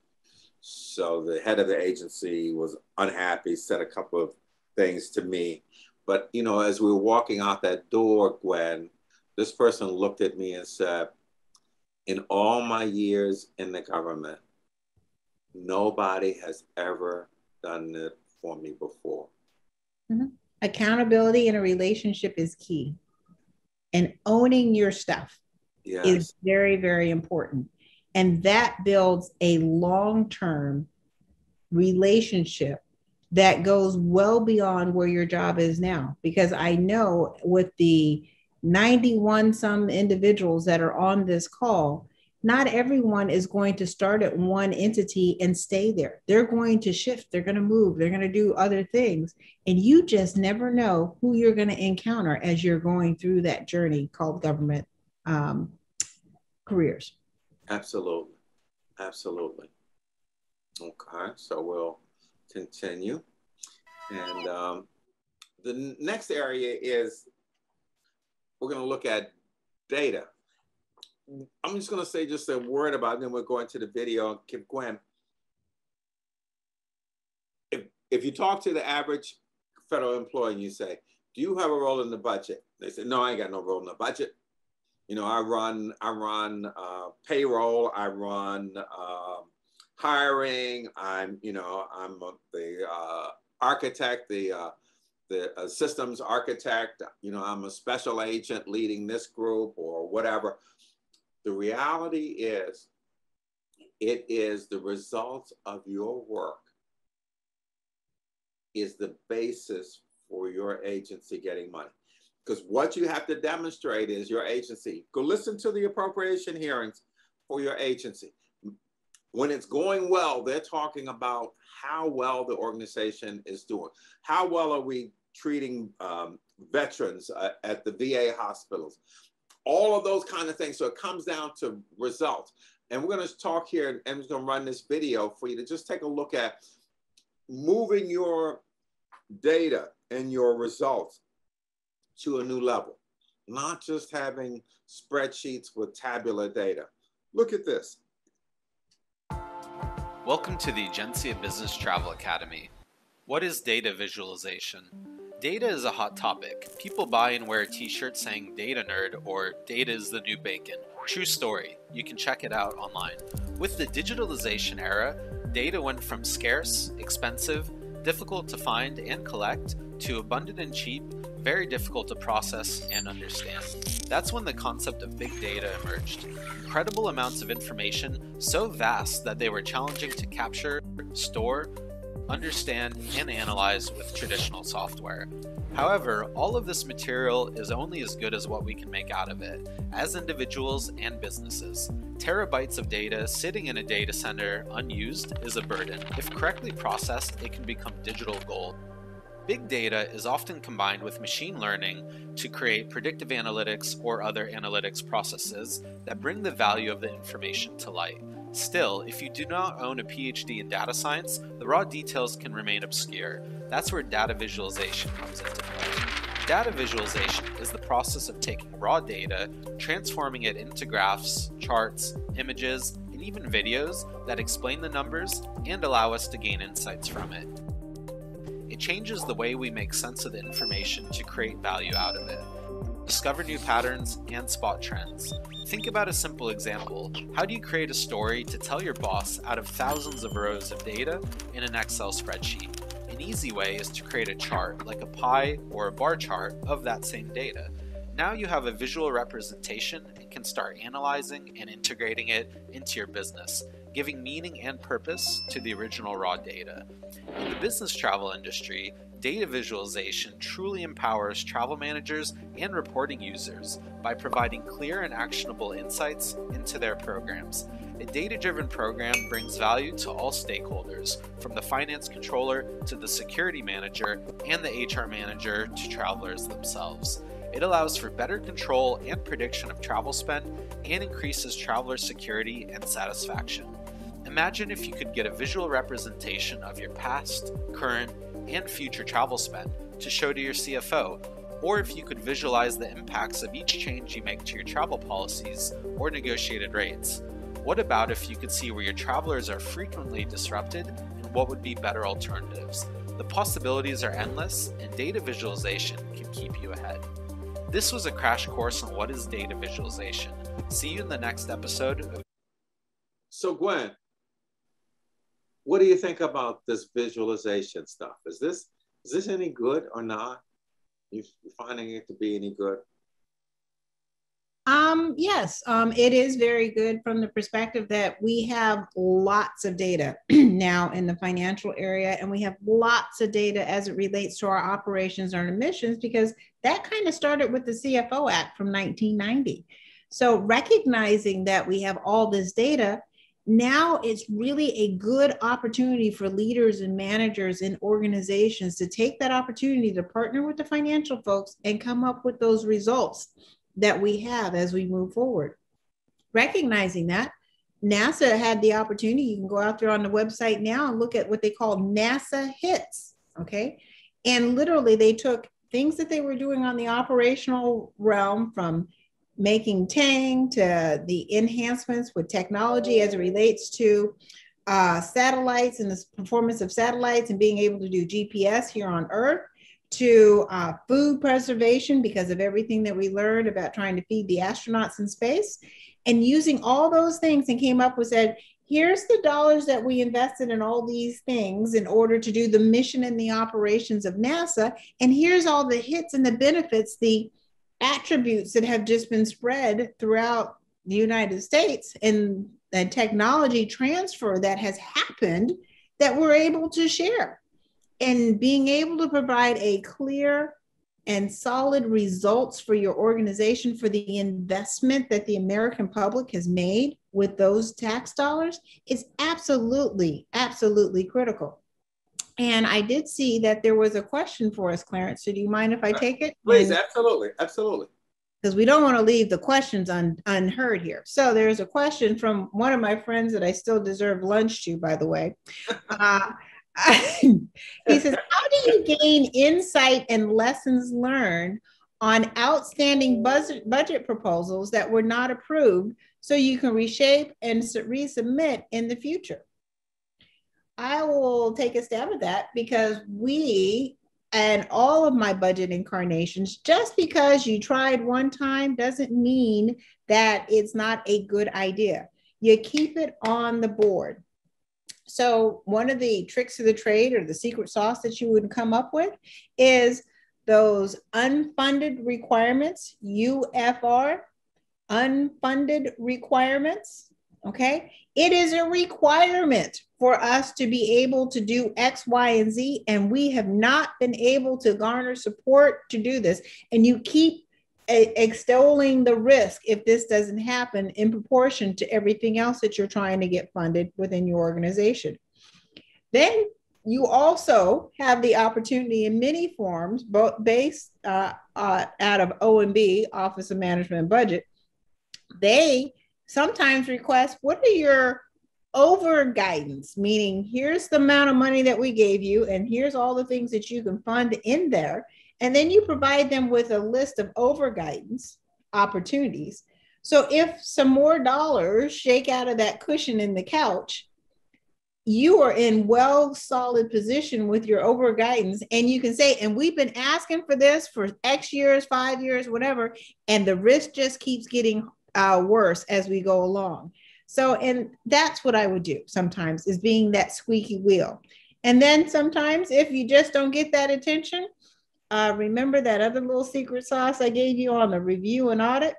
So the head of the agency was unhappy, said a couple of things to me, but you know, as we were walking out that door, Gwen, this person looked at me and said, "In all my years in the government." Nobody has ever done it for me before. Mm-hmm. Accountability in a relationship is key. And owning your stuff yes. is very, very important. And that builds a long term relationship that goes well beyond where your job is now. Because I know with the 91 some individuals that are on this call, not everyone is going to start at one entity and stay there. They're going to shift, they're going to move, they're going to do other things. And you just never know who you're going to encounter as you're going through that journey called government um, careers. Absolutely. Absolutely. Okay, so we'll continue. And um, the next area is we're going to look at data I'm just going to say just a word about it, then we'll go into the video give Gwen. If, if you talk to the average federal employee and you say, do you have a role in the budget? They say, no, I ain't got no role in the budget. You know, I run, I run uh, payroll, I run uh, hiring, I'm, you know, I'm the uh, architect, the, uh, the uh, systems architect, you know, I'm a special agent leading this group or whatever. The reality is, it is the result of your work is the basis for your agency getting money. Because what you have to demonstrate is your agency. Go listen to the appropriation hearings for your agency. When it's going well, they're talking about how well the organization is doing. How well are we treating um, veterans uh, at the VA hospitals? All of those kind of things. So it comes down to results. And we're going to talk here, and I'm going to run this video for you to just take a look at moving your data and your results to a new level, not just having spreadsheets with tabular data. Look at this. Welcome to the Agencia Business Travel Academy. What is data visualization? Data is a hot topic. People buy and wear a t-shirt saying data nerd or data is the new bacon. True story. You can check it out online. With the digitalization era, data went from scarce, expensive, difficult to find and collect to abundant and cheap, very difficult to process and understand. That's when the concept of big data emerged. Incredible amounts of information, so vast that they were challenging to capture, store, understand, and analyze with traditional software. However, all of this material is only as good as what we can make out of it, as individuals and businesses. Terabytes of data sitting in a data center unused is a burden. If correctly processed, it can become digital gold. Big data is often combined with machine learning to create predictive analytics or other analytics processes that bring the value of the information to light. Still, if you do not own a PhD in data science, the raw details can remain obscure. That's where data visualization comes into play. Data visualization is the process of taking raw data, transforming it into graphs, charts, images, and even videos that explain the numbers and allow us to gain insights from it. It changes the way we make sense of the information to create value out of it discover new patterns, and spot trends. Think about a simple example. How do you create a story to tell your boss out of thousands of rows of data in an Excel spreadsheet? An easy way is to create a chart, like a pie or a bar chart, of that same data. Now you have a visual representation and can start analyzing and integrating it into your business, giving meaning and purpose to the original raw data. In the business travel industry, data visualization truly empowers travel managers and reporting users by providing clear and actionable insights into their programs. A data driven program brings value to all stakeholders, from the finance controller to the security manager and the HR manager to travelers themselves. It allows for better control and prediction of travel spend and increases traveler security and satisfaction. Imagine if you could get a visual representation of your past, current, and future travel spend to show to your CFO, or if you could visualize the impacts of each change you make to your travel policies or negotiated rates. What about if you could see where your travelers are frequently disrupted and what would be better alternatives? The possibilities are endless, and data visualization can keep you ahead. This was a crash course on what is data visualization. See you in the next episode. So, Gwen, what do you think about this visualization stuff? Is this is this any good or not? You finding it to be any good? Um, yes, um, it is very good from the perspective that we have lots of data [clears throat] now in the financial area, and we have lots of data as it relates to our operations and emissions because that kind of started with the CFO Act from 1990. So, recognizing that we have all this data, now it's really a good opportunity for leaders and managers and organizations to take that opportunity to partner with the financial folks and come up with those results that we have as we move forward. Recognizing that, NASA had the opportunity, you can go out there on the website now and look at what they call NASA hits, okay? And literally, they took things that they were doing on the operational realm from making Tang to the enhancements with technology as it relates to uh, satellites and the performance of satellites and being able to do GPS here on Earth to uh, food preservation because of everything that we learned about trying to feed the astronauts in space. And using all those things and came up with said here's the dollars that we invested in all these things in order to do the mission and the operations of nasa and here's all the hits and the benefits the attributes that have just been spread throughout the United States and the technology transfer that has happened that we're able to share. And being able to provide a clear and solid results for your organization for the investment that the American public has made with those tax dollars is absolutely, absolutely critical. And I did see that there was a question for us, Clarence. So do you mind if I take it? Please, absolutely, absolutely. Because we don't want to leave the questions un, unheard here. So there's a question from one of my friends that I still deserve lunch to, by the way. [laughs] Uh, [laughs] he says, How do you gain insight and lessons learned on outstanding budget, budget proposals that were not approved so you can reshape and resubmit in the future? I will take a stab at that because we and all of my budget incarnations, just because you tried one time doesn't mean that it's not a good idea. You keep it on the board. So, one of the tricks of the trade or the secret sauce that you would come up with is those unfunded requirements, UFR, unfunded requirements. Okay. It is a requirement for us to be able to do X, Y, and Z. And we have not been able to garner support to do this. And you keep extolling the risk if this doesn't happen in proportion to everything else that you're trying to get funded within your organization. Then you also have the opportunity in many forms, both based uh, uh, out of OMB, Office of Management and Budget. They sometimes request what are your over guidance, meaning here's the amount of money that we gave you, and here's all the things that you can fund in there. And then you provide them with a list of over guidance opportunities. So if some more dollars shake out of that cushion in the couch, you are in well solid position with your over guidance and you can say and we've been asking for this for x years five years whatever and the risk just keeps getting uh, worse as we go along so, and that's what I would do sometimes is being that squeaky wheel. And then sometimes, if you just don't get that attention, uh, remember that other little secret sauce I gave you on the review and audit?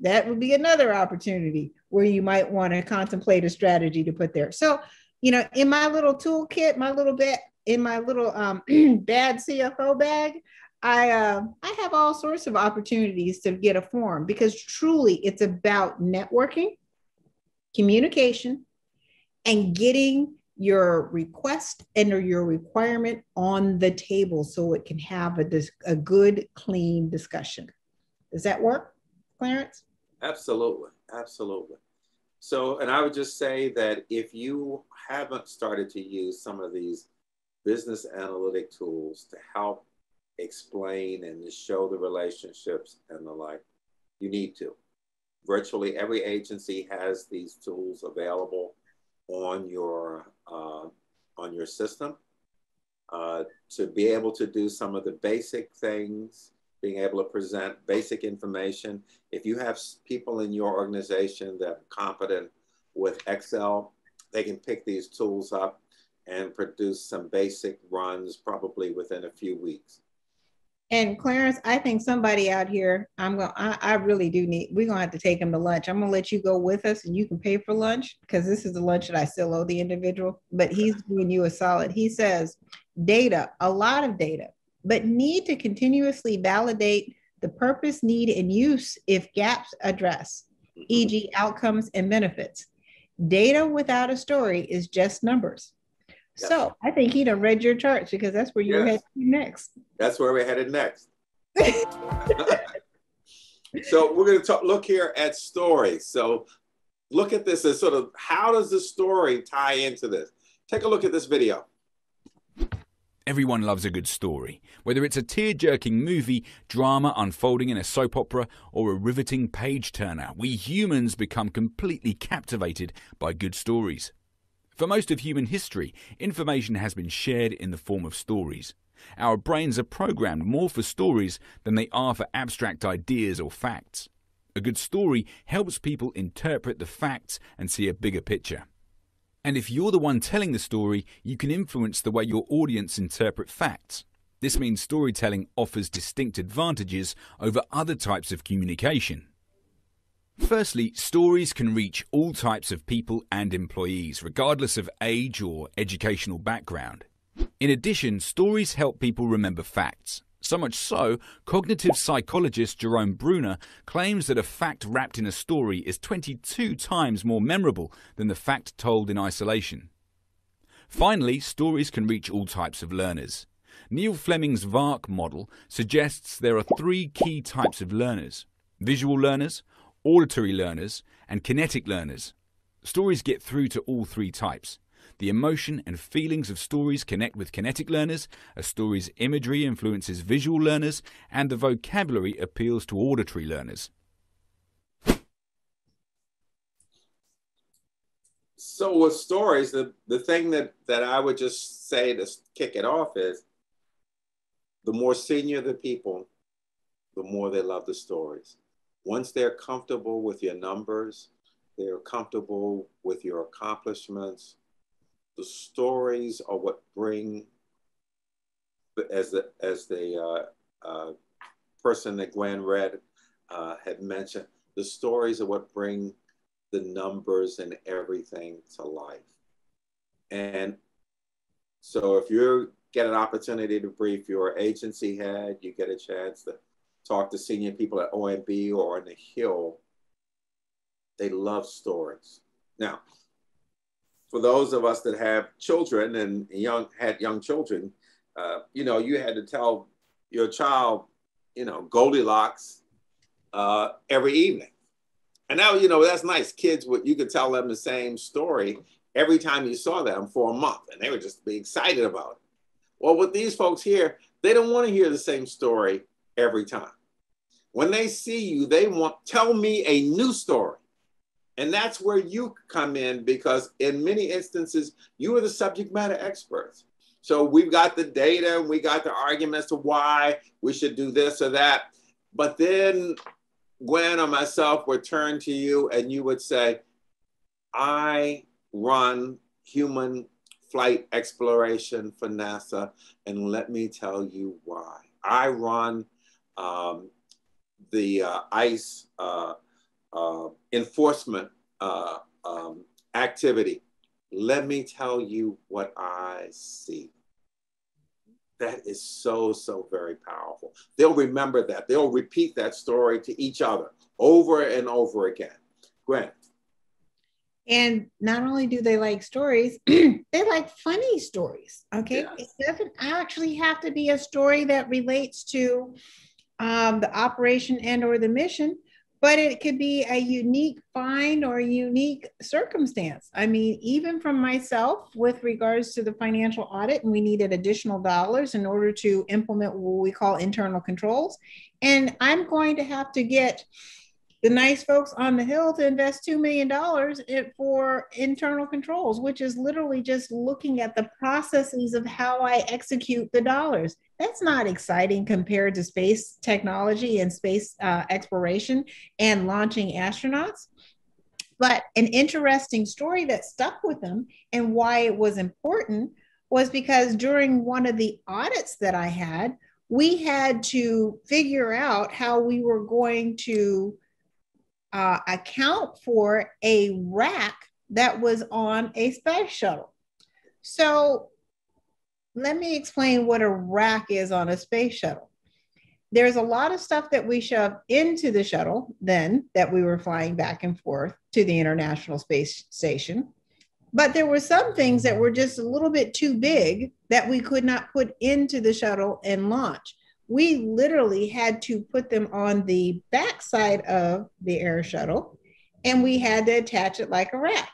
That would be another opportunity where you might want to contemplate a strategy to put there. So, you know, in my little toolkit, my little bit, in my little um, [clears throat] bad CFO bag, I uh, I have all sorts of opportunities to get a form because truly it's about networking, communication, and getting your request and or your requirement on the table so it can have a, a good, clean discussion. Does that work, Clarence? Absolutely, absolutely. So, and I would just say that if you haven't started to use some of these business analytic tools to help explain and show the relationships and the like, you need to. Virtually every agency has these tools available on your uh, on your system uh, to be able to do some of the basic things, being able to present basic information. If you have people in your organization that are competent with Excel, they can pick these tools up and produce some basic runs probably within a few weeks. And Clarence, I think somebody out here, I'm going, I, I really do need, we're going to have to take him to lunch. I'm going to let you go with us and you can pay for lunch because this is the lunch that I still owe the individual, but he's doing you a solid. He says data, a lot of data, but need to continuously validate the purpose, need, and use if gaps address, e.g., outcomes and benefits. Data without a story is just numbers. So I think he'd have read your charts because that's where you're yes. headed next. That's where we're headed next. [laughs] so we're going to talk, look here at stories. So look at this as sort of how does the story tie into this? Take a look at this video. Everyone loves a good story, whether it's a tear jerking movie, drama unfolding in a soap opera, or a riveting page turner. We humans become completely captivated by good stories. For most of human history, information has been shared in the form of stories. Our brains are programmed more for stories than they are for abstract ideas or facts. A good story helps people interpret the facts and see a bigger picture. And if you're the one telling the story, you can influence the way your audience interpret facts. This means storytelling offers distinct advantages over other types of communication. Firstly, stories can reach all types of people and employees, regardless of age or educational background. In addition, stories help people remember facts. So much so, cognitive psychologist Jerome Bruner claims that a fact wrapped in a story is 22 times more memorable than the fact told in isolation. Finally, stories can reach all types of learners. Neil Fleming's VARK model suggests there are three key types of learners visual learners, auditory learners, and kinetic learners. Stories get through to all three types. The emotion and feelings of stories connect with kinetic learners, a story's imagery influences visual learners, and the vocabulary appeals to auditory learners. So with stories, the, the thing that, that I would just say to kick it off is the more senior the people, the more they love the stories. Once they're comfortable with your numbers, they're comfortable with your accomplishments, the stories are what bring, as the, as the uh, uh, person that Gwen read uh, had mentioned, the stories are what bring the numbers and everything to life. And so if you get an opportunity to brief your agency head, you get a chance to talk to senior people at OMB or on the Hill, they love stories. Now, for those of us that have children and young had young children, uh, you know, you had to tell your child, you know, Goldilocks uh, every evening. And now, you know, that's nice. Kids, would you could tell them the same story every time you saw them for a month, and they would just be excited about it. Well, with these folks here, they don't want to hear the same story every time. When they see you, they want, tell me a new story. And that's where you come in because in many instances, you are the subject matter experts. So we've got the data and we got the arguments to why we should do this or that. But then Gwen or myself would turn to you and you would say, I run human flight exploration for NASA, and let me tell you why. I run um, the uh, ICE uh, uh, enforcement uh, um, activity. Let me tell you what I see. That is so, so very powerful. They'll remember that. They'll repeat that story to each other over and over again. Gwen. And not only do they like stories, [clears throat] they like funny stories. Okay. Yes. It doesn't actually have to be a story that relates to um, the operation and or the mission, but it could be a unique find or unique circumstance. I mean, even from myself with regards to the financial audit, and we needed additional dollars in order to implement what we call internal controls. And I'm going to have to get the nice folks on the Hill to invest $2 million for internal controls, which is literally just looking at the processes of how I execute the dollars. That's not exciting compared to space technology and space uh, exploration and launching astronauts. But an interesting story that stuck with them and why it was important was because during one of the audits that I had, we had to figure out how we were going to uh, account for a rack that was on a space shuttle. So let me explain what a rack is on a space shuttle. There's a lot of stuff that we shove into the shuttle then that we were flying back and forth to the International Space Station. But there were some things that were just a little bit too big that we could not put into the shuttle and launch we literally had to put them on the backside of the air shuttle and we had to attach it like a rack,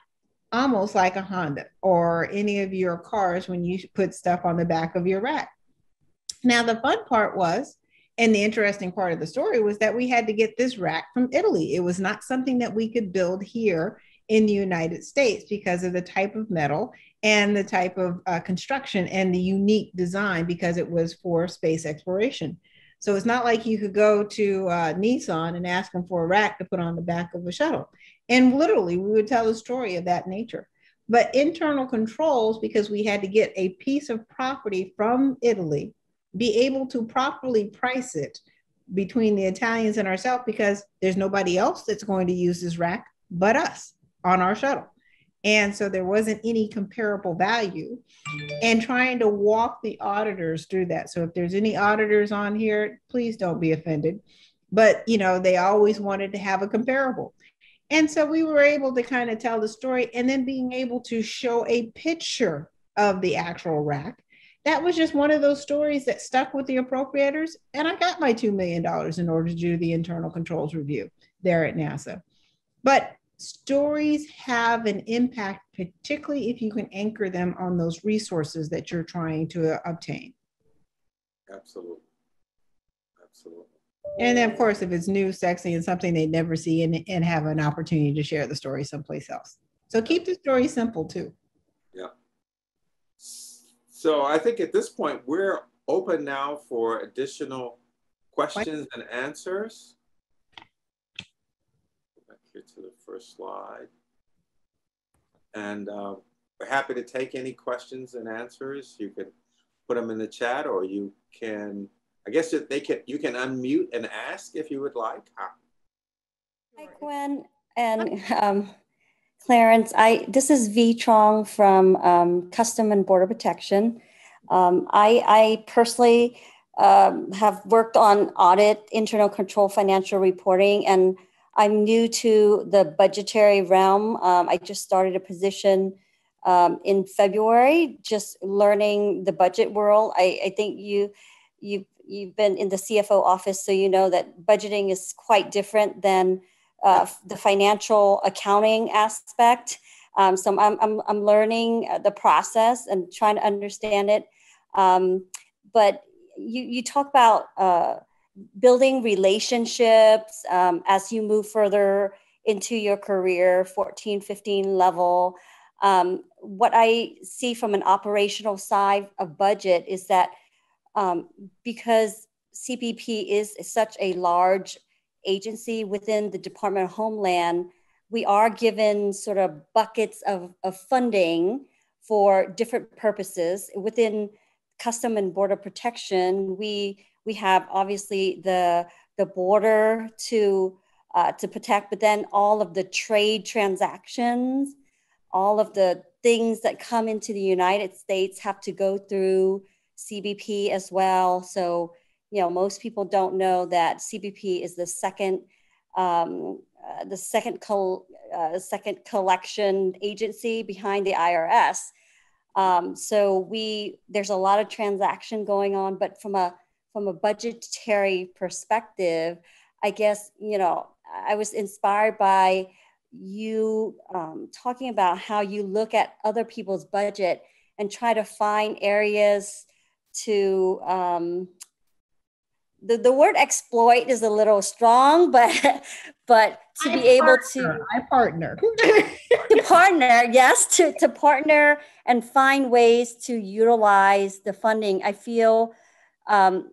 almost like a Honda or any of your cars when you put stuff on the back of your rack. Now, the fun part was, and the interesting part of the story was that we had to get this rack from Italy. It was not something that we could build here in the United States because of the type of metal and the type of uh, construction and the unique design because it was for space exploration. So it's not like you could go to uh, Nissan and ask them for a rack to put on the back of a shuttle. And literally, we would tell a story of that nature. But internal controls, because we had to get a piece of property from Italy, be able to properly price it between the Italians and ourselves, because there's nobody else that's going to use this rack but us on our shuttle. And so there wasn't any comparable value. And trying to walk the auditors through that. So if there's any auditors on here, please don't be offended. But you know, they always wanted to have a comparable. And so we were able to kind of tell the story and then being able to show a picture of the actual rack. That was just one of those stories that stuck with the appropriators. And I got my $2 million in order to do the internal controls review there at NASA. But stories have an impact, particularly if you can anchor them on those resources that you're trying to uh, obtain. Absolutely. Absolutely. And then, of course, if it's new, sexy, and something they never see and, and have an opportunity to share the story someplace else. So keep the story simple too. Yeah. So I think at this point, we're open now for additional questions and answers here to the first slide. And uh, we're happy to take any questions and answers. You can put them in the chat or you can, I guess they can, you can unmute and ask if you would like. Hi, Gwen and um, Clarence. I This is V Trong from um, Custom and Border Protection. Um, I, I personally um, have worked on audit, internal control, financial reporting, and I'm new to the budgetary realm. Um, I just started a position um, in February, just learning the budget world. I, I think you you you've been in the CFO office, so you know that budgeting is quite different than uh, the financial accounting aspect. Um, so I'm, I'm, I'm learning uh, the process and trying to understand it. Um, but you, you talk about uh, building relationships um, as you move further into your career 14 15 level um, what i see from an operational side of budget is that um, because cbp is such a large agency within the department of homeland we are given sort of buckets of, of funding for different purposes. Within Custom and Border Protection, we we have obviously the the border to uh, to protect, but then all of the trade transactions, all of the things that come into the United States have to go through CBP as well. So, you know, most people don't know that CBP is the second um, uh, the second col- uh, second collection agency behind the IRS. Um, so we there's a lot of transaction going on, but from a from a budgetary perspective, I guess you know I was inspired by you um, talking about how you look at other people's budget and try to find areas to um, the, the word exploit is a little strong [laughs] but but to I be partner. able to i partner [laughs] [laughs] to partner yes to, to partner and find ways to utilize the funding i feel um,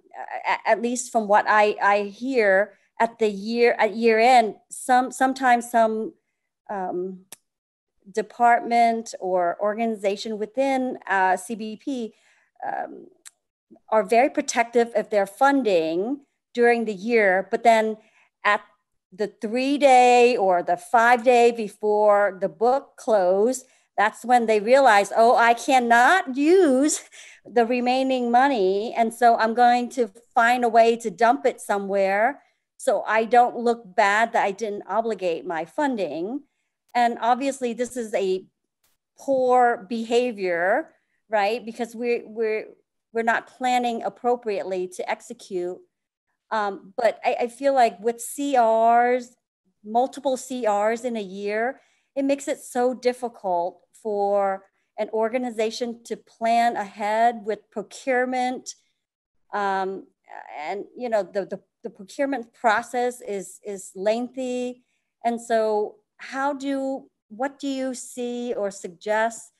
at, least from what i i hear at the year at year end some sometimes some um, department or organization within uh, cbp um, are very protective of their funding during the year, but then at the three day or the five day before the book close, that's when they realize, oh, I cannot use the remaining money. And so I'm going to find a way to dump it somewhere so I don't look bad that I didn't obligate my funding. And obviously, this is a poor behavior, right? Because we're, we're, we're not planning appropriately to execute. Um, but I, I feel like with CRs, multiple CRs in a year, it makes it so difficult for an organization to plan ahead with procurement. Um, and you know the, the, the procurement process is is lengthy. And so how do what do you see or suggest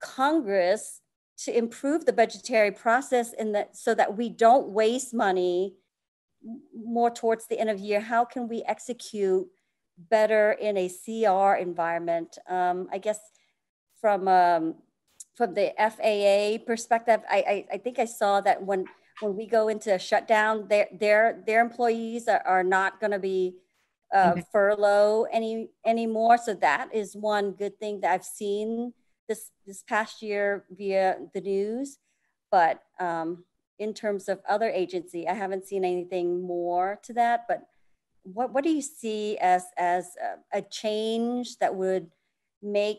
Congress to improve the budgetary process in that so that we don't waste money more towards the end of the year how can we execute better in a cr environment um, i guess from um, from the faa perspective I, I, I think i saw that when when we go into a shutdown their their their employees are, are not going to be uh, okay. furlough any anymore so that is one good thing that i've seen this this past year via the news, but um, in terms of other agency, I haven't seen anything more to that. But what what do you see as as a, a change that would make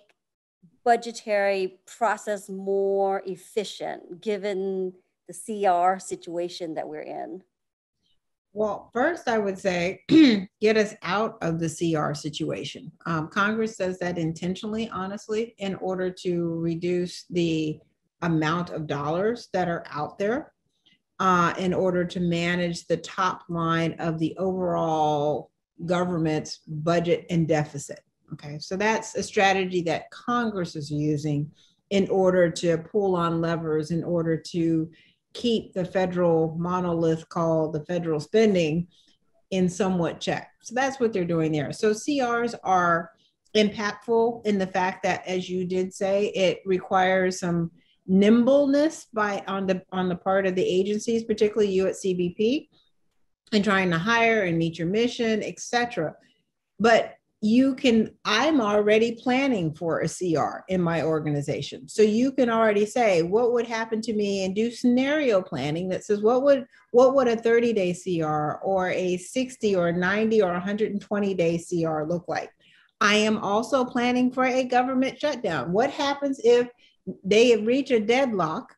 budgetary process more efficient given the CR situation that we're in? Well, first, I would say [clears throat] get us out of the CR situation. Um, Congress does that intentionally, honestly, in order to reduce the amount of dollars that are out there, uh, in order to manage the top line of the overall government's budget and deficit. Okay, so that's a strategy that Congress is using in order to pull on levers, in order to keep the federal monolith called the federal spending in somewhat check. So that's what they're doing there. So CRs are impactful in the fact that, as you did say, it requires some nimbleness by on the on the part of the agencies, particularly you at CBP, and trying to hire and meet your mission, etc. But you can i'm already planning for a cr in my organization. So you can already say what would happen to me and do scenario planning that says what would what would a 30 day cr or a 60 or 90 or 120 day cr look like? I am also planning for a government shutdown. What happens if they reach a deadlock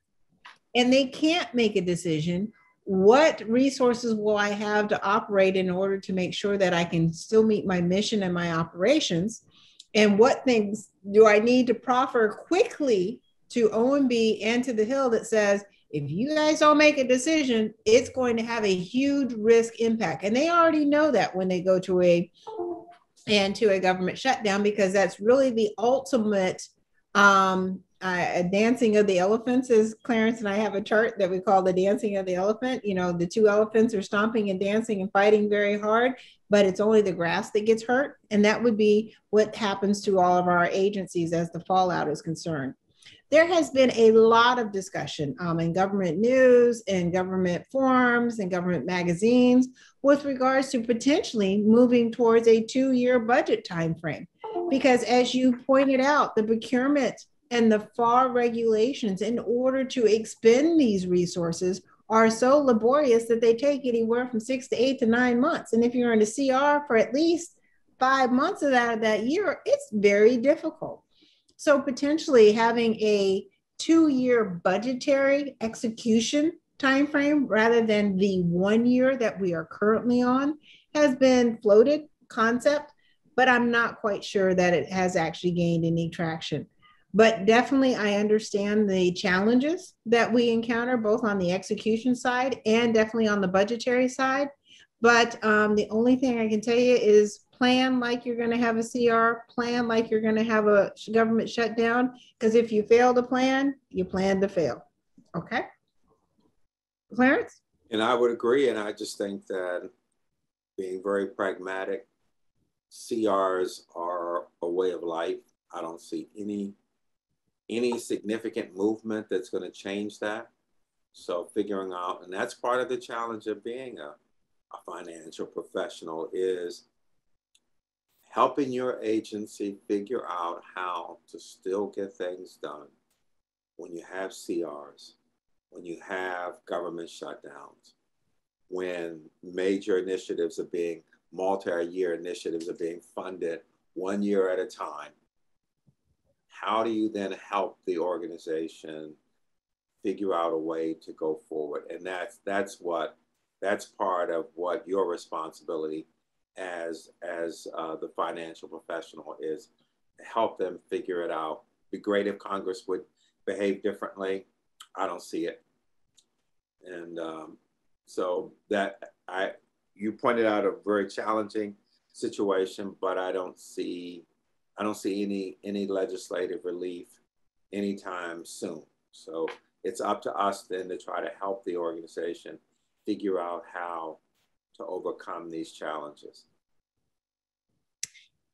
and they can't make a decision what resources will I have to operate in order to make sure that I can still meet my mission and my operations? And what things do I need to proffer quickly to OMB and to the Hill that says, if you guys don't make a decision, it's going to have a huge risk impact. And they already know that when they go to a and to a government shutdown because that's really the ultimate um, uh, dancing of the elephants is Clarence and I have a chart that we call the dancing of the elephant. You know, the two elephants are stomping and dancing and fighting very hard, but it's only the grass that gets hurt. And that would be what happens to all of our agencies as the fallout is concerned. there has been a lot of discussion um, in government news and government forums and government magazines with regards to potentially moving towards a two-year budget timeframe. Because as you pointed out, the procurement and the FAR regulations in order to expend these resources are so laborious that they take anywhere from six to eight to nine months. And if you're in a CR for at least five months of that of that year, it's very difficult. So potentially having a two-year budgetary execution timeframe rather than the one year that we are currently on has been floated concept, but I'm not quite sure that it has actually gained any traction. But definitely, I understand the challenges that we encounter both on the execution side and definitely on the budgetary side. But um, the only thing I can tell you is plan like you're going to have a CR, plan like you're going to have a government shutdown. Because if you fail to plan, you plan to fail. Okay. Clarence? And I would agree. And I just think that being very pragmatic, CRs are a way of life. I don't see any any significant movement that's going to change that. So figuring out, and that's part of the challenge of being a, a financial professional is helping your agency figure out how to still get things done when you have CRs, when you have government shutdowns, when major initiatives are being, multi-year initiatives are being funded one year at a time. How do you then help the organization figure out a way to go forward? And that's that's what that's part of what your responsibility as as uh, the financial professional is help them figure it out. Be great if Congress would behave differently. I don't see it, and um, so that I you pointed out a very challenging situation, but I don't see I don't see any any legislative relief anytime soon. So it's up to us then to try to help the organization figure out how to overcome these challenges.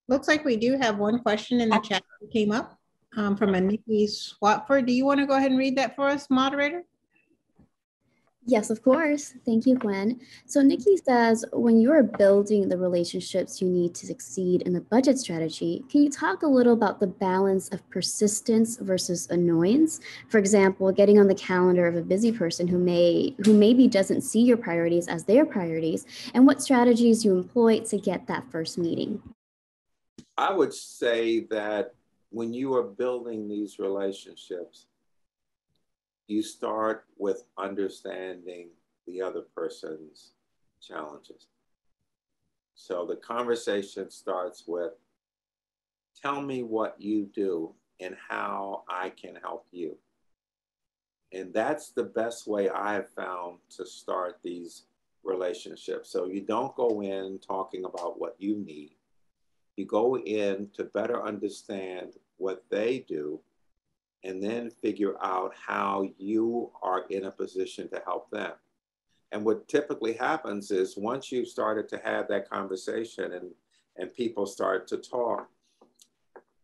Looks like we do have one question in the chat that came up um, from a Nikki Swatford. Do you want to go ahead and read that for us, moderator? Yes, of course. Thank you, Gwen. So Nikki says, when you're building the relationships you need to succeed in the budget strategy, can you talk a little about the balance of persistence versus annoyance? For example, getting on the calendar of a busy person who may who maybe doesn't see your priorities as their priorities, and what strategies you employ to get that first meeting. I would say that when you are building these relationships, you start with understanding the other person's challenges. So the conversation starts with tell me what you do and how I can help you. And that's the best way I have found to start these relationships. So you don't go in talking about what you need. You go in to better understand what they do and then figure out how you are in a position to help them. And what typically happens is once you've started to have that conversation and, and people start to talk,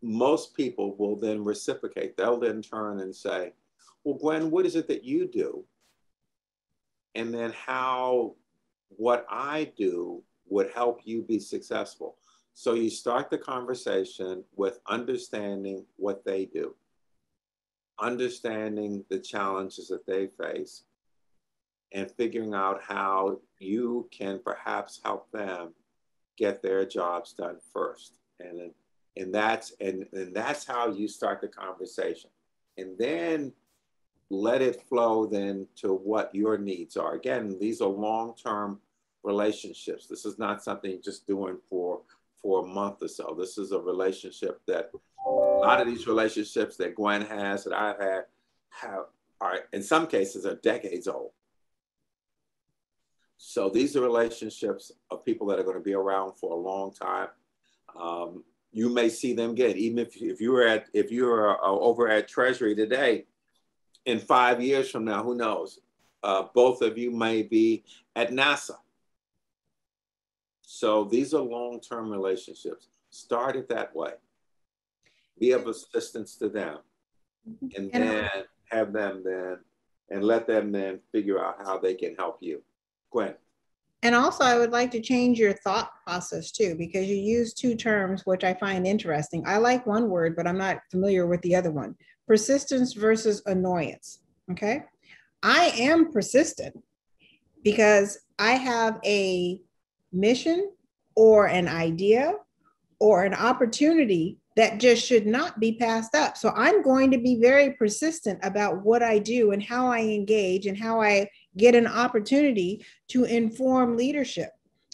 most people will then reciprocate. They'll then turn and say, Well, Gwen, what is it that you do? And then how what I do would help you be successful. So you start the conversation with understanding what they do understanding the challenges that they face and figuring out how you can perhaps help them get their jobs done first. And and that's and, and that's how you start the conversation. And then let it flow then to what your needs are. Again these are long-term relationships. This is not something you're just doing for for a month or so. This is a relationship that a lot of these relationships that Gwen has that I've had have are in some cases are decades old. So these are relationships of people that are going to be around for a long time. Um, you may see them again, even if, if you were at if you are uh, over at Treasury today, in five years from now, who knows? Uh, both of you may be at NASA. So these are long-term relationships. Start it that way be of assistance to them. and then have them then and let them then figure out how they can help you. Gwen. And also, I would like to change your thought process too, because you use two terms, which I find interesting. I like one word, but I'm not familiar with the other one persistence versus annoyance. Okay. I am persistent because I have a mission or an idea or an opportunity that just should not be passed up. So I'm going to be very persistent about what I do and how I engage and how I get an opportunity to inform leadership.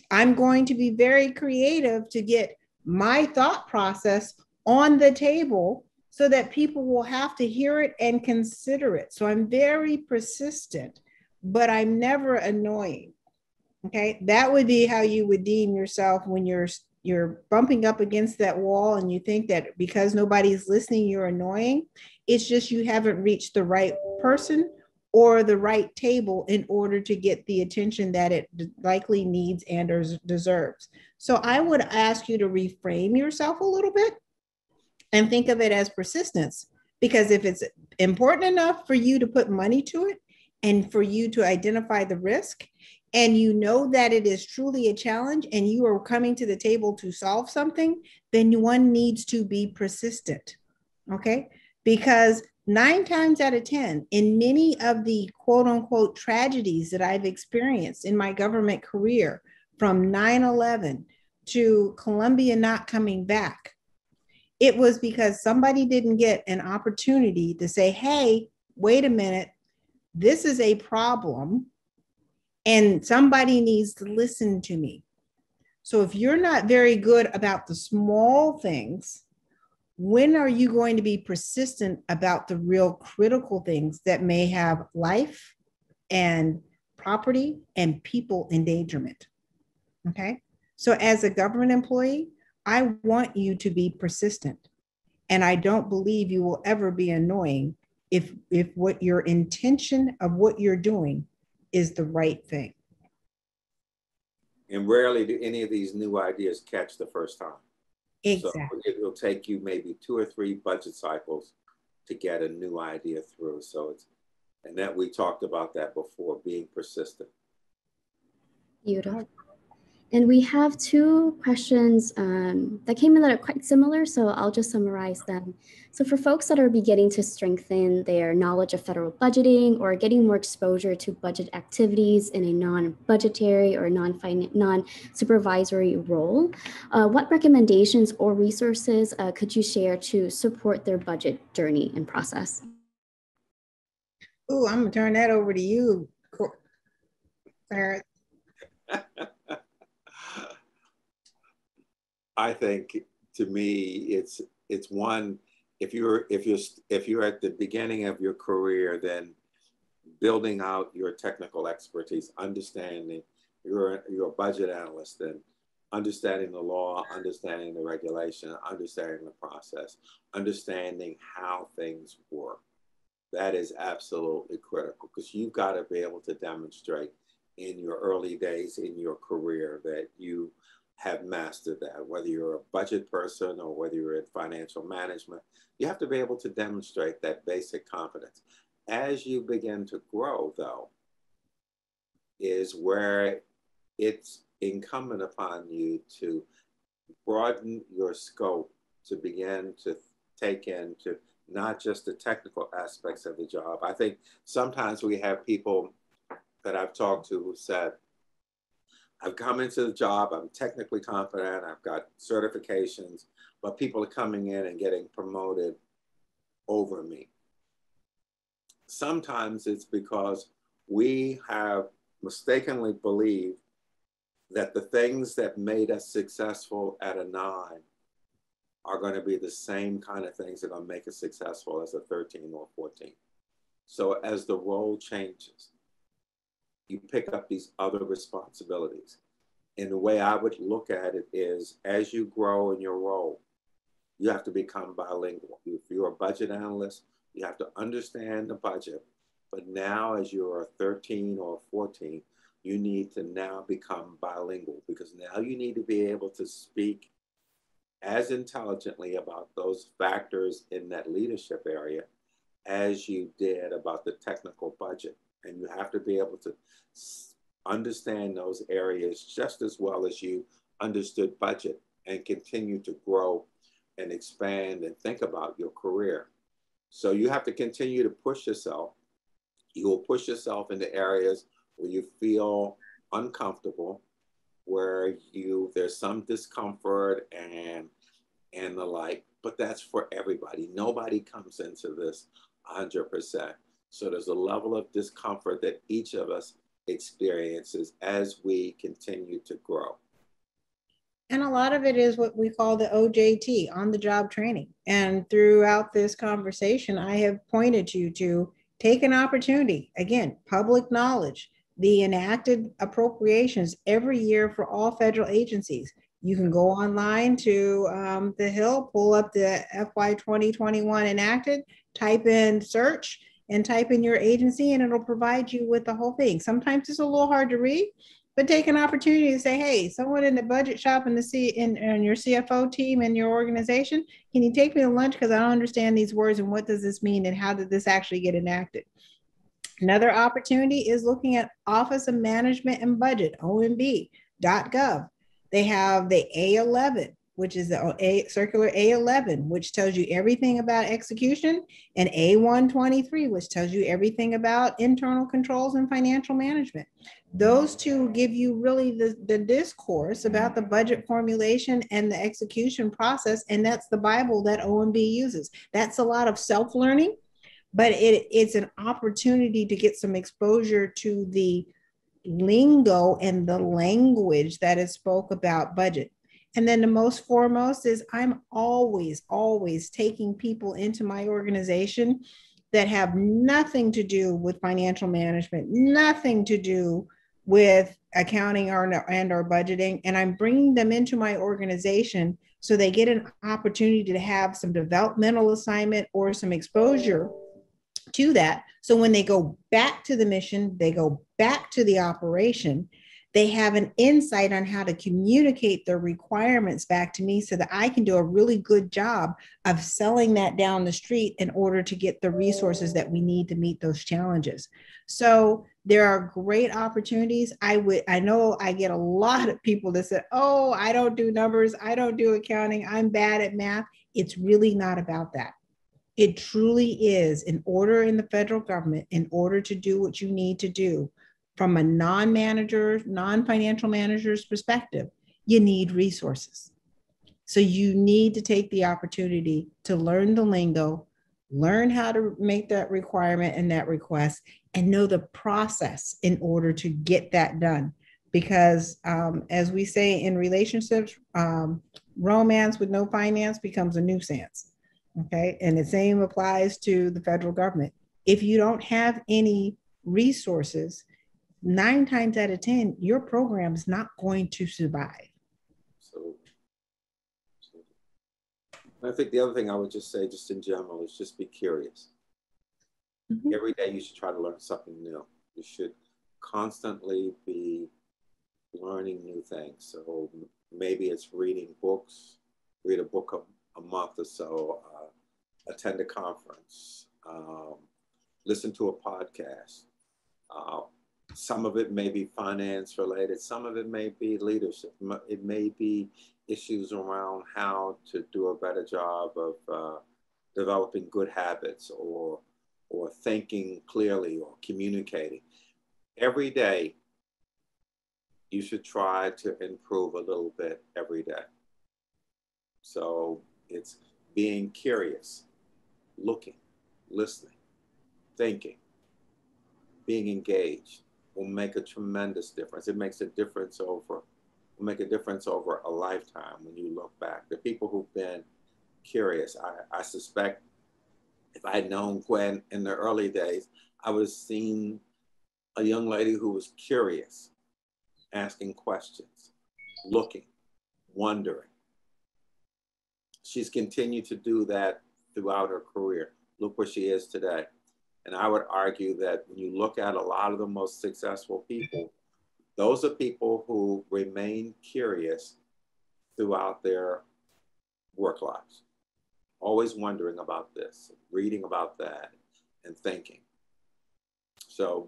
I'm going to be very creative to get my thought process on the table so that people will have to hear it and consider it. So I'm very persistent, but I'm never annoying. Okay, that would be how you would deem yourself when you're you're bumping up against that wall and you think that because nobody's listening you're annoying. It's just you haven't reached the right person or the right table in order to get the attention that it likely needs and or deserves. So i would ask you to reframe yourself a little bit and think of it as persistence. Because if it's important enough for you to put money to it and for you to identify the risk and you know that it is truly a challenge and you are coming to the table to solve something, then one needs to be persistent. Okay. Because nine times out of 10, in many of the quote unquote tragedies that I've experienced in my government career, from 9 11 to Columbia not coming back, it was because somebody didn't get an opportunity to say, hey, wait a minute, this is a problem and somebody needs to listen to me. So if you're not very good about the small things, when are you going to be persistent about the real critical things that may have life and property and people endangerment? Okay. So as a government employee, I want you to be persistent. And I don't believe you will ever be annoying if if what your intention of what you're doing is the right thing. And rarely do any of these new ideas catch the first time. Exactly. So it will take you maybe two or three budget cycles to get a new idea through. So it's, and that we talked about that before, being persistent. Beautiful. And we have two questions um, that came in that are quite similar, so I'll just summarize them. So for folks that are beginning to strengthen their knowledge of federal budgeting or getting more exposure to budget activities in a non-budgetary or non-supervisory role, uh, what recommendations or resources uh, could you share to support their budget journey and process? Ooh, I'm gonna turn that over to you, Claire. [laughs] I think to me, it's it's one. If you're if you're if you're at the beginning of your career, then building out your technical expertise, understanding you're you're a budget analyst, then understanding the law, understanding the regulation, understanding the process, understanding how things work. That is absolutely critical because you've got to be able to demonstrate in your early days in your career that you have mastered that, whether you're a budget person or whether you're in financial management, you have to be able to demonstrate that basic confidence. As you begin to grow, though, is where it's incumbent upon you to broaden your scope to begin to take into not just the technical aspects of the job. I think sometimes we have people that I've talked to who said, I've come into the job, I'm technically confident, I've got certifications, but people are coming in and getting promoted over me. Sometimes it's because we have mistakenly believed that the things that made us successful at a nine are going to be the same kind of things that are going to make us successful as a 13 or 14. So as the role changes, you pick up these other responsibilities. And the way I would look at it is as you grow in your role, you have to become bilingual. If you're a budget analyst, you have to understand the budget. But now, as you're a 13 or 14, you need to now become bilingual because now you need to be able to speak as intelligently about those factors in that leadership area as you did about the technical budget. And you have to be able to understand those areas just as well as you understood budget and continue to grow and expand and think about your career. So you have to continue to push yourself. You will push yourself into areas where you feel uncomfortable, where you there's some discomfort and and the like, but that's for everybody. Nobody comes into this 100%. So there's a level of discomfort that each of us experiences as we continue to grow. And a lot of it is what we call the OJT, on the job training. And throughout this conversation, I have pointed you to take an opportunity. Again, public knowledge, the enacted appropriations every year for all federal agencies. You can go online to um, the Hill, pull up the FY 2021 enacted, type in search, and type in your agency, and it'll provide you with the whole thing. Sometimes it's a little hard to read, but take an opportunity to say, hey, someone in the budget shop in the C in, in your CFO team in your organization, can you take me to lunch? Because I don't understand these words and what does this mean and how did this actually get enacted? Another opportunity is looking at Office of Management and Budget, OMB.gov. They have the A11, which is the A, circular A11, which tells you everything about execution, and A123, which tells you everything about internal controls and financial management. Those two give you really the, the discourse about the budget formulation and the execution process, and that's the Bible that OMB uses. That's a lot of self learning, but it, it's an opportunity to get some exposure to the lingo and the language that is spoke about budget. And then the most foremost is I'm always, always taking people into my organization that have nothing to do with financial management, nothing to do with accounting or, and or budgeting. And I'm bringing them into my organization so they get an opportunity to have some developmental assignment or some exposure to that. So when they go back to the mission, they go back to the operation, they have an insight on how to communicate their requirements back to me so that I can do a really good job of selling that down the street in order to get the resources that we need to meet those challenges. So there are great opportunities. I would I know I get a lot of people that say, "Oh, I don't do numbers, I don't do accounting, I'm bad at math." It's really not about that. It truly is in order in the federal government in order to do what you need to do from a non-manager, non-financial manager's perspective, you need resources. So you need to take the opportunity to learn the lingo, learn how to make that requirement and that request, and know the process in order to get that done. Because um, as we say in relationships, um, romance with no finance becomes a nuisance. Okay. And the same applies to the federal government. If you don't have any resources, nine times out of 10, your program is not going to survive. So, so I think the other thing I would just say, just in general, is just be curious. Mm-hmm. Every day you should try to learn something new. You should constantly be learning new things. So maybe it's reading books, read a book a, a month or so, uh, attend a conference, um, listen to a podcast. Uh, some of it may be finance related, some of it may be leadership, it may be issues around how to do a better job of uh, developing good habits or or thinking clearly or communicating. Every day, you should try to improve a little bit every day. So it's being curious, looking, listening, thinking, being engaged will make a tremendous difference. It makes a difference over will make a difference over a lifetime when you look back. The people who've been curious, I, I suspect if I had known Gwen in the early days, I would have seen a young lady who was curious, asking questions, looking, wondering. She's continued to do that throughout her career. Look where she is today. And I would argue that when you look at a lot of the most successful people, those are people who remain curious throughout their work lives always wondering about this, reading about that, and thinking. So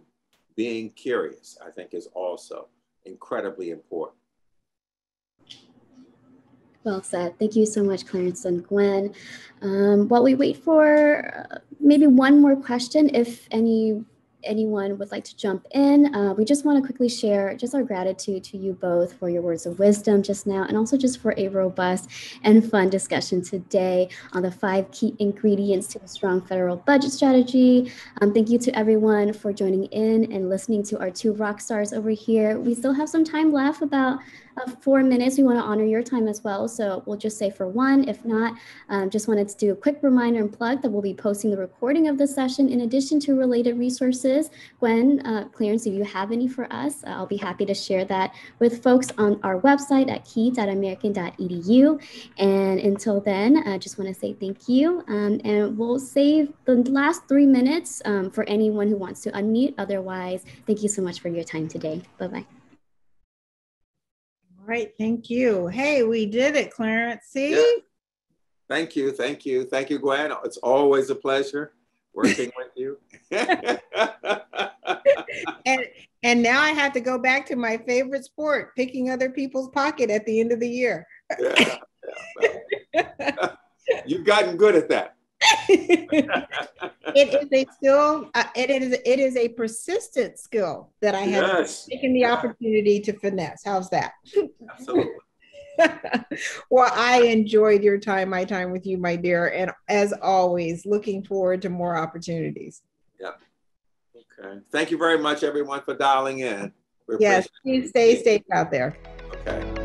being curious, I think, is also incredibly important. Well said. Thank you so much, Clarence and Gwen. Um, while we wait for uh, maybe one more question, if any anyone would like to jump in, uh, we just want to quickly share just our gratitude to you both for your words of wisdom just now, and also just for a robust and fun discussion today on the five key ingredients to a strong federal budget strategy. Um, thank you to everyone for joining in and listening to our two rock stars over here. We still have some time left, about uh, four minutes. We want to honor your time as well. So we'll just say for one. If not, um, just wanted to do a quick reminder and plug that we'll be posting the recording of the session in addition to related resources. Gwen, uh, Clarence, if you have any for us, uh, I'll be happy to share that with folks on our website at keat.american.edu. And until then, I just want to say thank you. Um, and we'll save the last three minutes um, for anyone who wants to unmute. Otherwise, thank you so much for your time today. Bye-bye. All right, thank you. Hey, we did it, Clarence. See? Yeah. Thank you, thank you, thank you, Gwen. It's always a pleasure working with you. [laughs] and and now I have to go back to my favorite sport, picking other people's pocket at the end of the year. yeah, yeah, [laughs] You've gotten good at that. [laughs] it is a skill. Uh, it is it is a persistent skill that I have yes. taken the opportunity to finesse. How's that? Absolutely. [laughs] well, I enjoyed your time, my time with you, my dear, and as always, looking forward to more opportunities. Yeah. Okay. Thank you very much, everyone, for dialing in. We yes. Please stay safe out there. Okay.